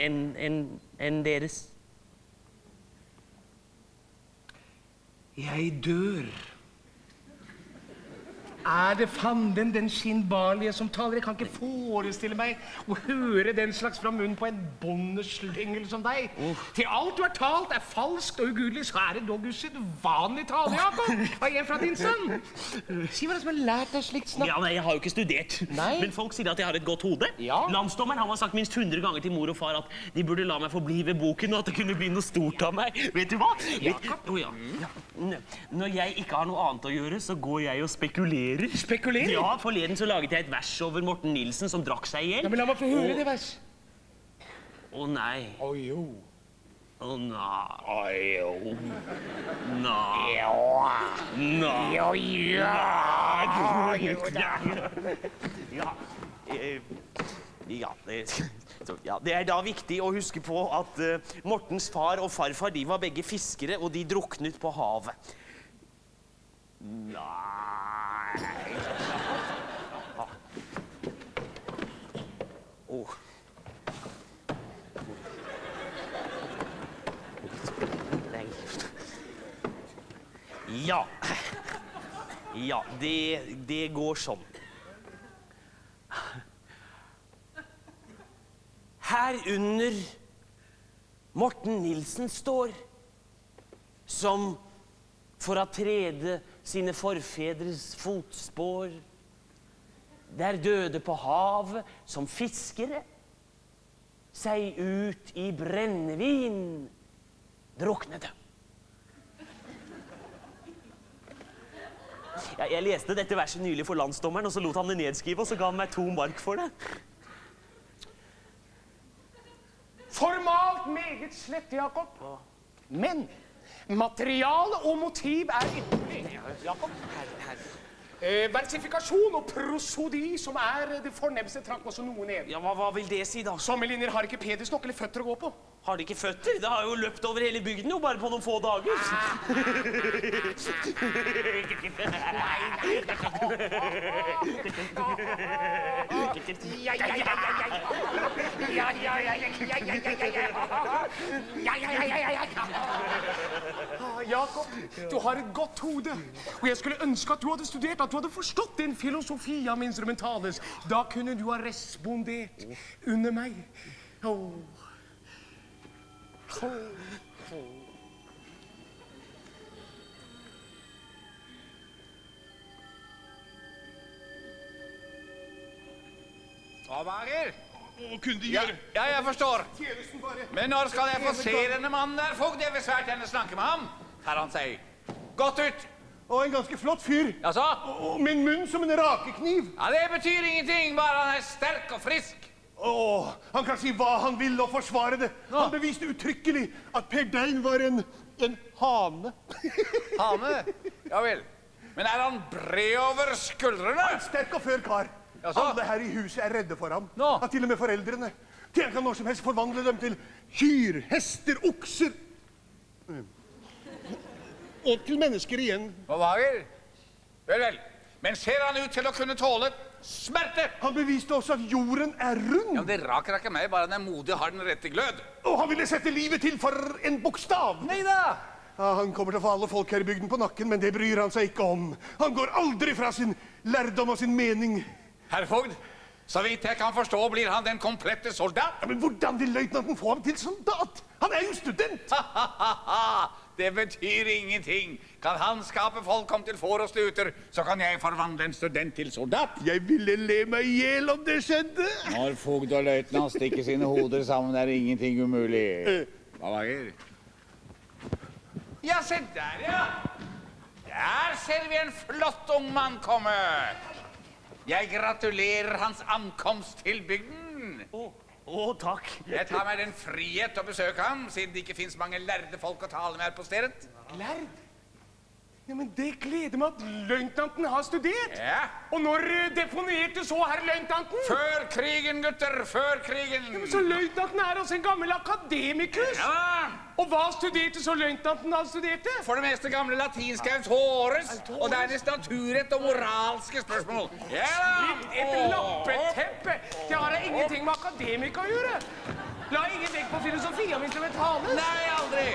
enn en, enn deres? Jeg dør. Er det fanden den skinnbarlige som taler? Jeg kan ikke forestille meg å høre den slags fra munnen på en bondeslyngel som deg. Til alt du har talt er falskt og ugudelig, så er det dog usedvanlig tale, Jakob. Av en fra din sønn? Si hva som har lært deg slikt snakk. Ja, nei, Jeg har jo ikke studert, Nei. men folk sier at jeg har et godt hode. Ja. Landsdommeren har sagt minst 100 ganger til mor og far at de burde la meg få bli ved boken, og at det kunne bli noe stort av meg. Vet du hva? Vet, oh. Ja. Når jeg ikke har noe annet å gjøre, så går jeg og spekulerer. Spekulerer? Ja, Forleden så laget jeg et vers over Morten Nilsen som drakk seg i Ja, men La meg få høre det vers. Å nei. Å jo. Å nei. Å Nei. Nei. Ja. eh, Ja, det, så, ja, det er da viktig å huske på at eh, Mortens far og farfar de var begge fiskere, og de druknet på havet. Nei oh. Nei. Ja. Ja, det, det går sånn. Herunder Morten Nilsen står, som for å trede sine forfedres fotspår, der døde på havet som fiskere, seg ut i brennevin, druknede. Ja, jeg leste dette verset nylig for landsdommeren, og så lot han det nedskrive, og så ga han meg to mark for det. Formalt meget slett, Jakob. Men materiale og motiv er ypperlig. Jakob. Eh, versifikasjon og prosodi, som er det fornemste, trakk også noe ned. Ja, hva, hva vil det si, da? Sommerlinjer har ikke pedis nok eller føtter å gå på. Har de ikke føtter? Det har jo løpt over hele bygden jo, bare på noen få dager. Ja, ja, ja, Jakob, du har et godt hode. Og jeg skulle ønske at du hadde studert, at du hadde forstått den filosofi av instrumentales. Da kunne du ha respondert under meg. Åh. Hva Mager? Hva kunne de gjøre ja, jeg forstår. Men når skal jeg få se denne mannen der, fogd? Jeg vil svært gjerne snakke med ham. Her han seg. Godt ut. Og en ganske flott fyr. Jaså? Og med en munn som en rakekniv. Ja, det betyr ingenting, bare han er sterk og frisk. Åh, han kan si hva han vil og forsvare det. Nå. Han beviste uttrykkelig at Per Dein var en, en hane. Hane? Ja vel. Men er han bred over skuldrene? Han er Sterk og før kar. Jaså? Alle her i huset er redde for ham. Nå. Ja, til og med foreldrene. Tjener kan når som helst forvandle dem til kyr, hester, okser. Mm. Og til mennesker igjen. Hva Vager? Vel, vel. Men ser han ut til å kunne tåle smerte? Han beviste også at jorden er rund. Ja, Det raker ikke meg, bare han er modig og har den rette glød. Og han ville sette livet til for en bokstav. Nei da. Ja, han kommer til å få alle folk her i bygden på nakken, men det bryr han seg ikke om. Han går aldri fra sin lærdom og sin mening. Herr fogd, så vidt jeg kan forstå, blir han den komplette soldat. Ja, men hvordan vil løytnanten få ham til soldat? Han er jo student! det betyr ingenting. Kan han skape folk om til får og sluter, så kan jeg forvandle en student til soldat. Jeg ville le meg i hjel om det skjedde. Når fogd og løytnant stikker sine hoder sammen, er ingenting umulig. Hva lager? Ja, se der, ja. Der ser vi en flott ung mann komme. Jeg gratulerer hans ankomst til bygden. Å, å, takk. Jeg tar meg den frihet å besøke ham, siden det ikke fins mange lærde folk å tale med her på stedet. Lærd? Ja, men Det gleder meg at løytnanten har studert. Ja. Og når eh, deponerte så herr løytnanten? Før krigen, gutter, før krigen. Ja, men Så løytnanten er altså en gammel akademikus? Ja, Og hva studerte så løytnanten han studerte? for det meste gamle latinskaus håres, og dernest naturrett og moralske spørsmål. Ja da! Et lappeteppe! Det har da ingenting med akademik å gjøre. La ingen vekt på filosofi om instrumentales. Nei, aldri.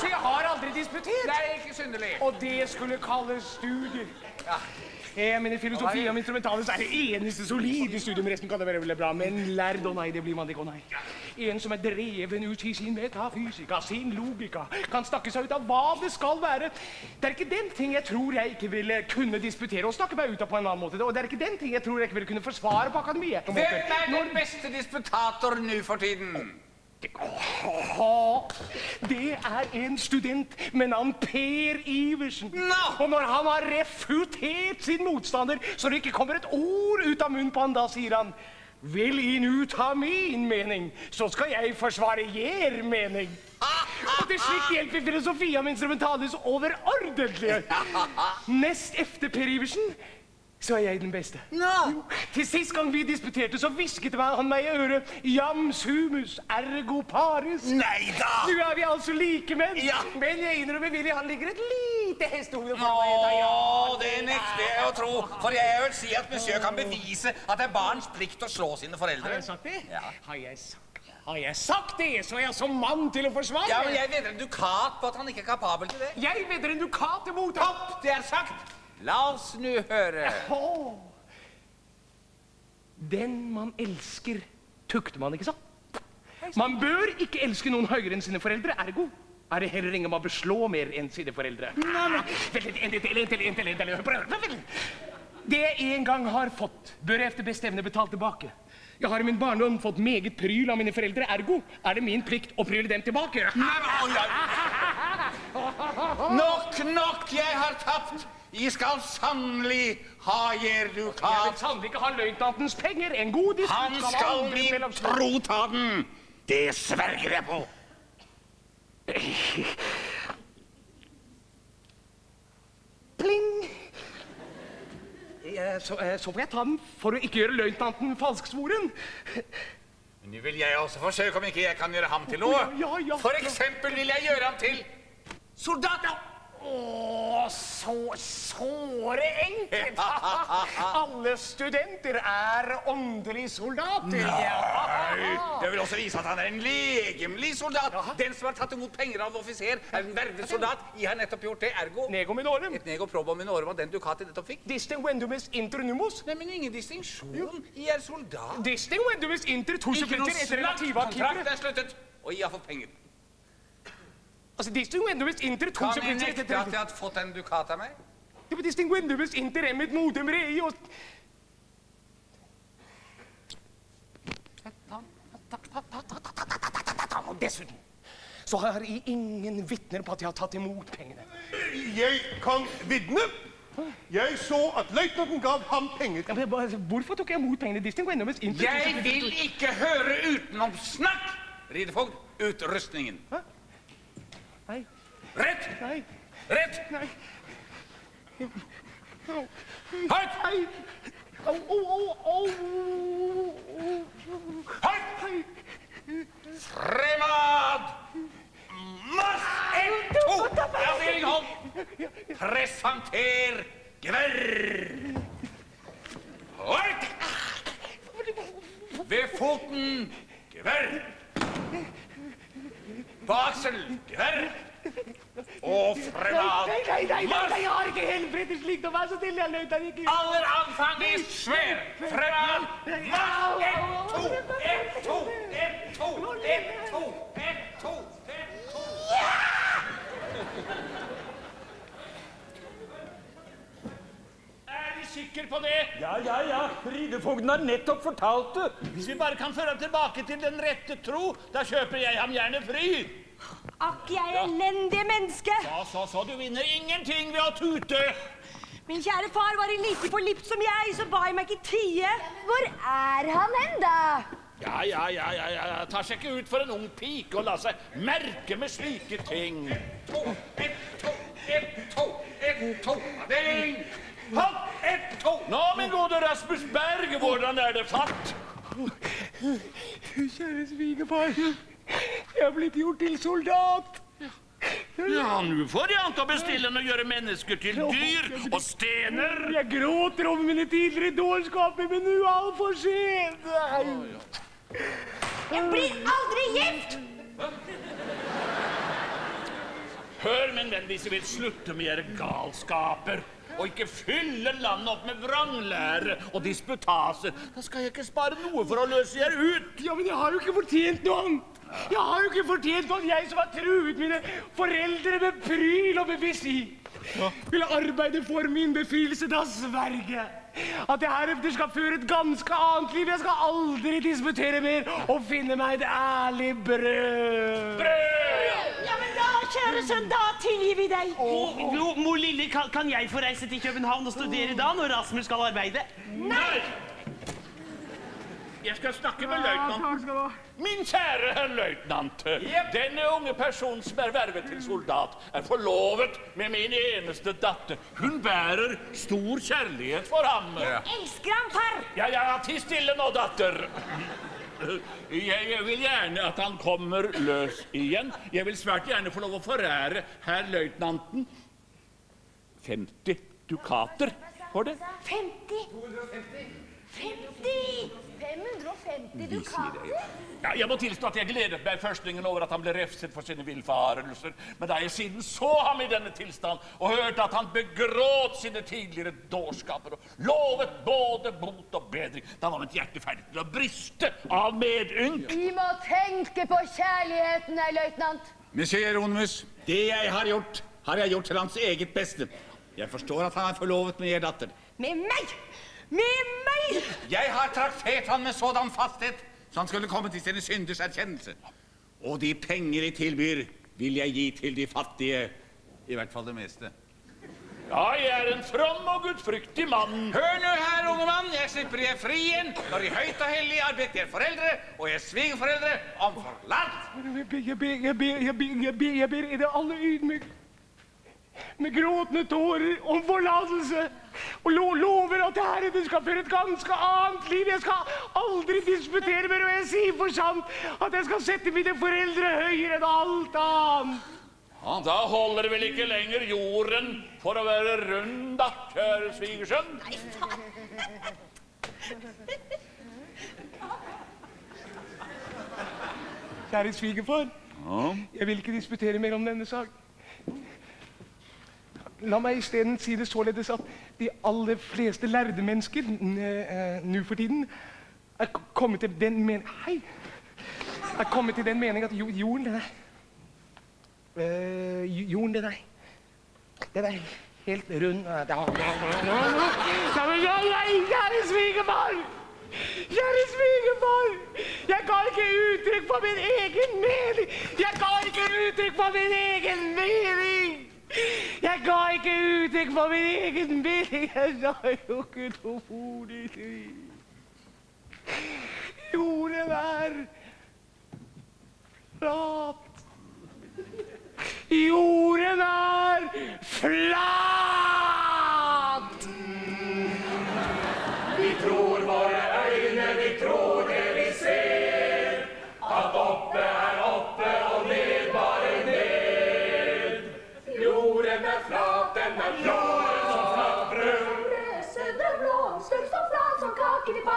Så jeg har aldri disputert. Nei, ikke synderlig. Og det skulle kalles studier. Jeg i Filosofi om instrumentalis er det eneste solide studium. Resten kan det være veldig bra, men lærd, og nei, det blir man ikke, å nei. En som er dreven ut i sin metafysika, sin logika, kan snakke seg ut av hva det skal være. Det er ikke den ting jeg tror jeg ikke ville kunne disputere og snakke meg ut av på en annen måte. Og det er ikke den ting jeg tror jeg ikke ville kunne forsvare på akademiet. Hvem er den beste disputator nå for tiden? Det er en student med navn Per Iversen. Og når han har refutert sin motstander, så det ikke kommer et ord ut av munnen på han, da sier han vil I nu ta min mening, så skal jeg forsvare jer mening. Og til slikt hjelper filosofia om instrumentalis overordentlig. Nest efter Per Iversen, så er jeg den beste. Jo, Til sist gang vi disputerte, så hvisket han meg i øret Jams humus ergo paris. Nei da! Nå er vi altså likemenn. Men jeg innrømmer villig, han ligger et lite hestehode foran meg. ja. Det nekter jeg å tro. For jeg vil si at monsieur kan bevise at det er barns plikt å slå sine foreldre. Har jeg sagt det? Har jeg sagt Har jeg sagt det, så er jeg som mann til å forsvare. Ja, men jeg vedder en dukat på at han ikke er kapabel til det. Jeg vedder en dukat imot ham. Det er sagt. La oss nå høre. Den man elsker, tukter man, ikke sant? Man bør ikke elske noen høyere enn sine foreldre, ergo er det heller ingen man bør slå mer enn sine foreldre. Det jeg en gang har fått, bør jeg efter beste evne betale tilbake. Jeg har i min barndom fått meget pryl av mine foreldre, ergo er det min plikt å pryle dem tilbake. Nok, nok, jeg har tapt. Jeg skal sannelig ha jer Jeg vil sannelig ikke ha løytnantens penger. En god Han skal bli min mellom- den. Det sverger jeg på. Pling! Eh, Så, eh, så får jeg ta den for å ikke gjøre løytnanten falsksvoren. Nå vil jeg også forsøke om ikke jeg kan gjøre ham til noe. Ja, ja, For eksempel vil jeg gjøre ham til soldat. Å, så såre enkelt! Alle studenter er åndelige soldater. Nei, Det vil også vise at han er en legemlig soldat. Den som har tatt imot penger av en offiser, er en vervet soldat. Jeg har nettopp gjort det, ergo Nego minorum. Et nego probo minorum av den dukat jeg nettopp fikk. Distinguendumus inter numus. Nei, men ingen distinksjon. Jeg er soldat. Distinguendumus inter to Ikke noe relativa Kontrakt er sluttet, og jeg har fått penger. Altså, distinguendumus inter to Kan jeg nekte at jeg har fått en dukat av meg? Ja, men distinguendumus inter emmet modem rei og Og dessuten så har jeg ingen vitner på at jeg har tatt imot pengene. Jeg kan vidne. Jeg så at løytnanten gav ham penger. Ja, men Hvorfor tok jeg imot pengene? Distinguendumus inter Jeg vil ikke høre utenomsnakk! Ridefogd, utrustningen. Nei. Rett! Nei. Rett! Nei. Høyt! Nei. Au, au, au. Høyt! Fremad! Mass, En, to! Avdeling hold! Presenter gevær! Høyt! Ved foten gevær! På aksel gevær! Og fremad! Nei, nei, nei, nei, nei, jeg har ikke helbredet slik. slikt. var så stille, jeg løyter ikke. Aller anfang er svær! Fremad! Marsj! En, to, en, to, en, to, en, to, en, to, en, to. Er du sikker på det? Ja, ja, ja. Ridefogden har nettopp fortalt det. Hvis vi bare kan føre ham tilbake til den rette tro, da kjøper jeg ham gjerne fri. Akk, jeg er elendige menneske. Så, så, så, du vinner ingenting ved å tute. Min kjære far var en like forlipt som jeg, så ba jeg meg ikke tie. Hvor er han hen, da? Ja, ja, ja, ja, ja. Tar seg ikke ut for en ung pike å la seg merke med slike ting. To, en, to, en, to, en, to. Avdeling! Hold! Ett, to. Nå, min gode Rasmus Berg, hvordan er det fatt? Kjære svigerfar, jeg er blitt gjort til soldat. Ja, nå får jeg an til å bestille en og gjøre mennesker til dyr og stener. Jeg gråter over mine tidligere dårskaper, men nå er alt for sent. Jeg blir aldri gift! Hør, min venn, hvis jeg vil slutte med dere galskaper og ikke fylle landet opp med vranglære og disputaser, da skal jeg ikke spare noe for å løse dere ut. Ja, men jeg har jo ikke fortjent noe annet. Jeg har jo ikke fortjent noe annet, jeg som har truet mine foreldre med pryl og med. Vil arbeide for min befrielse, da sverger jeg at jeg heretter skal føre et ganske annet liv. Jeg skal aldri disputere mer og finne meg et ærlig brød. Ja, men kjære sønn, da tilgir vi deg. Mor, mor Lille, kan, kan jeg få reise til København og studere da, når Rasmus skal arbeide? Nei! Jeg skal snakke med løytnanten. Min kjære herr løytnant. Denne unge personen som er vervet til soldat, er forlovet med min eneste datter. Hun bærer stor kjærlighet for ham. Jeg Elsker han, far! Ja, ja, ti stille nå, datter. Jeg, jeg vil gjerne at han kommer løs igjen. Jeg vil svært gjerne få lov å forære herr løytnanten 50 dukater for det. 50. 50. 550 dukater? Ja, jeg må tilstå at jeg gledet meg førstningen over at han ble refset for sine villfarelser. Men da jeg siden så ham i denne tilstand og hørte at han begråt sine tidligere dårskaper og lovet både bot og bedring, da var mitt hjerte ferdig til å briste av medynk. Vi må tenke på kjærligheten, herr løytnant. Monsieur Hieronymus, det jeg har gjort, har jeg gjort til hans eget beste. Jeg forstår at han er forlovet med deres datter. Med meg! Med meg! Jeg har traktert han med sådan fasthet, så han skulle komme til sine synders erkjennelse. Og de penger jeg tilbyr, vil jeg gi til de fattige. I hvert fall det meste. Ja, jeg er en from og gudfryktig mann. Hør nå her, unge mann, jeg slipper jeg fri igjen når i høyt og hellig har bedt dere foreldre og jeg svigerforeldre om forlat. Jeg ber, jeg ber, jeg ber, jeg ber, jeg ber, jeg ber i det aller ydmyk med gråtende tårer om forlatelse. Og lo lover at Herren skal føre et ganske annet liv. Jeg skal aldri disputere mer, og jeg sier for sant at jeg skal sette mine foreldre høyere enn alt annet. Ja, Da holder vel ikke lenger jorden for å være rund, da, kjære svigersønn? Nei, faen. Kjære svigerfar, jeg vil ikke disputere mer om denne sak. La meg isteden si det således at de aller fleste lærde mennesker eh, nå for tiden er kommet til den mening Hei! Er kommet til den mening at jorden, den er eh, Jorden, den er Den er helt rund. Kjære svigerfar! Kjære svigerfar! Jeg ga ikke uttrykk for min egen mening! Jeg ga ikke uttrykk for min egen mening! Jeg ga ikke uttrykk for min egen mening! Jeg sa jo ikke noe ord i det. Jorden er flat. Jorden er flat!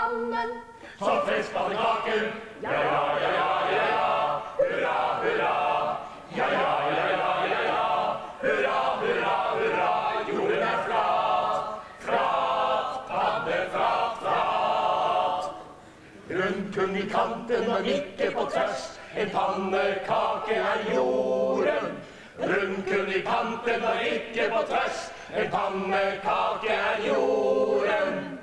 Kaker frisk pannen. Som festpannekaker. Ja, ja, ja, ja, ja, ja. Hurra, hurra. Ja, ja, ja, ja, ja, ja. Hurra, hurra, hurra. Jorden er flat. Flat, panne, flat, flat. Rundt kun i kanten og ikke på tvers. En pannekake er jorden. Rundt kun i kanten og ikke på tvers. En pannekake er jorden.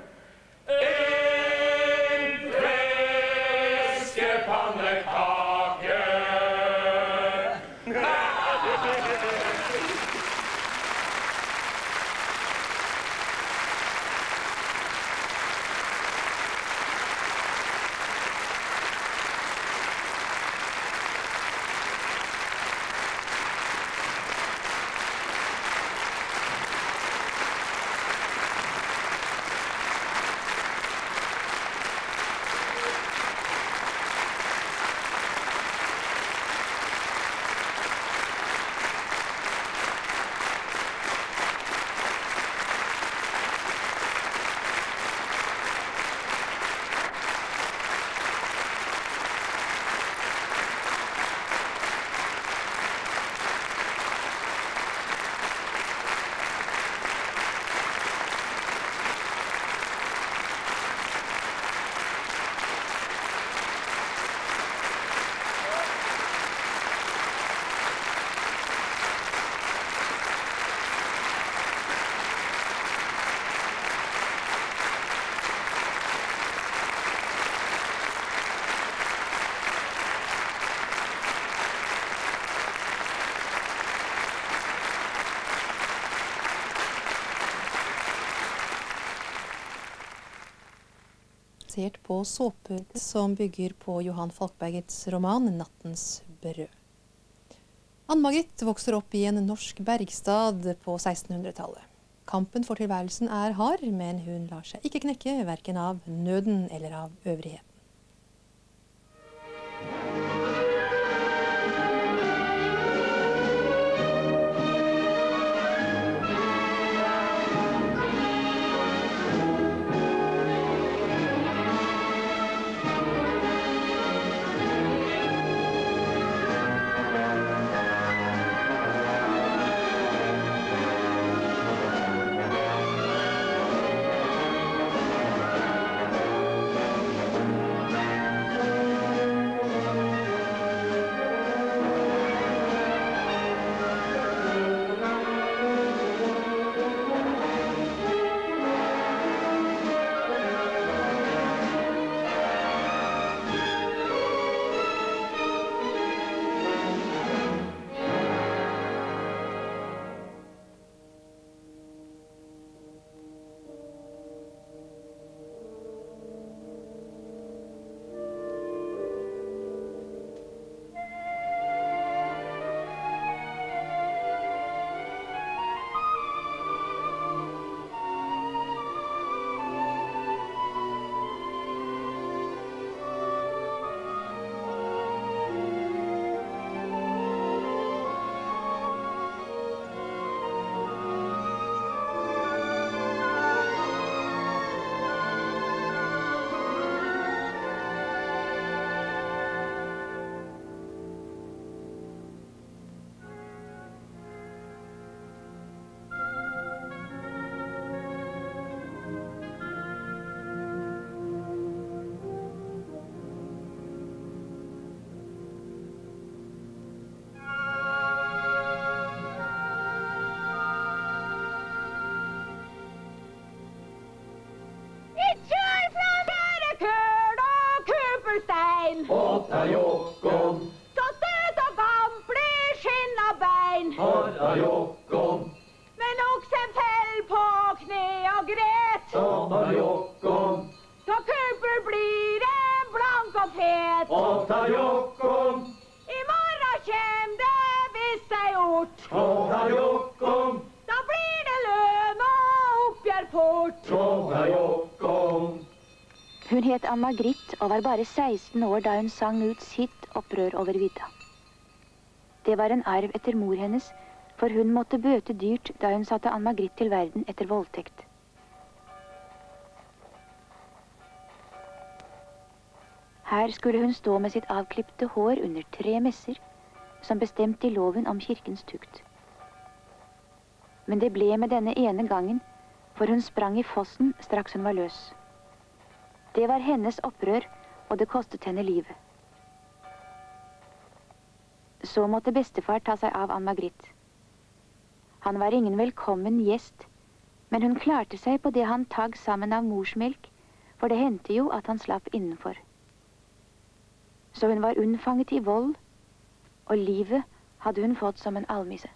Basert på såpe som bygger på Johan Falkbergets roman 'Nattens brød'. Ann-Margit vokser opp i en norsk bergstad på 1600-tallet. Kampen for tilværelsen er hard, men hun lar seg ikke knekke verken av nøden eller av øvrigheten. Var bare 16 år da hun sang ut sitt opprør over vidda. Det var en arv etter mor hennes, for hun måtte bøte dyrt da hun satte Ann-Margrit til verden etter voldtekt. Her skulle hun stå med sitt avklipte hår under tre messer, som bestemt i loven om kirkens tukt. Men det ble med denne ene gangen, for hun sprang i fossen straks hun var løs. Det var hennes opprør, og det kostet henne livet. Så måtte bestefar ta seg av Ann-Margrit. Han var ingen velkommen gjest, men hun klarte seg på det han tagg sammen av morsmelk, for det hendte jo at han slapp innenfor. Så hun var unnfanget i vold, og livet hadde hun fått som en almisse.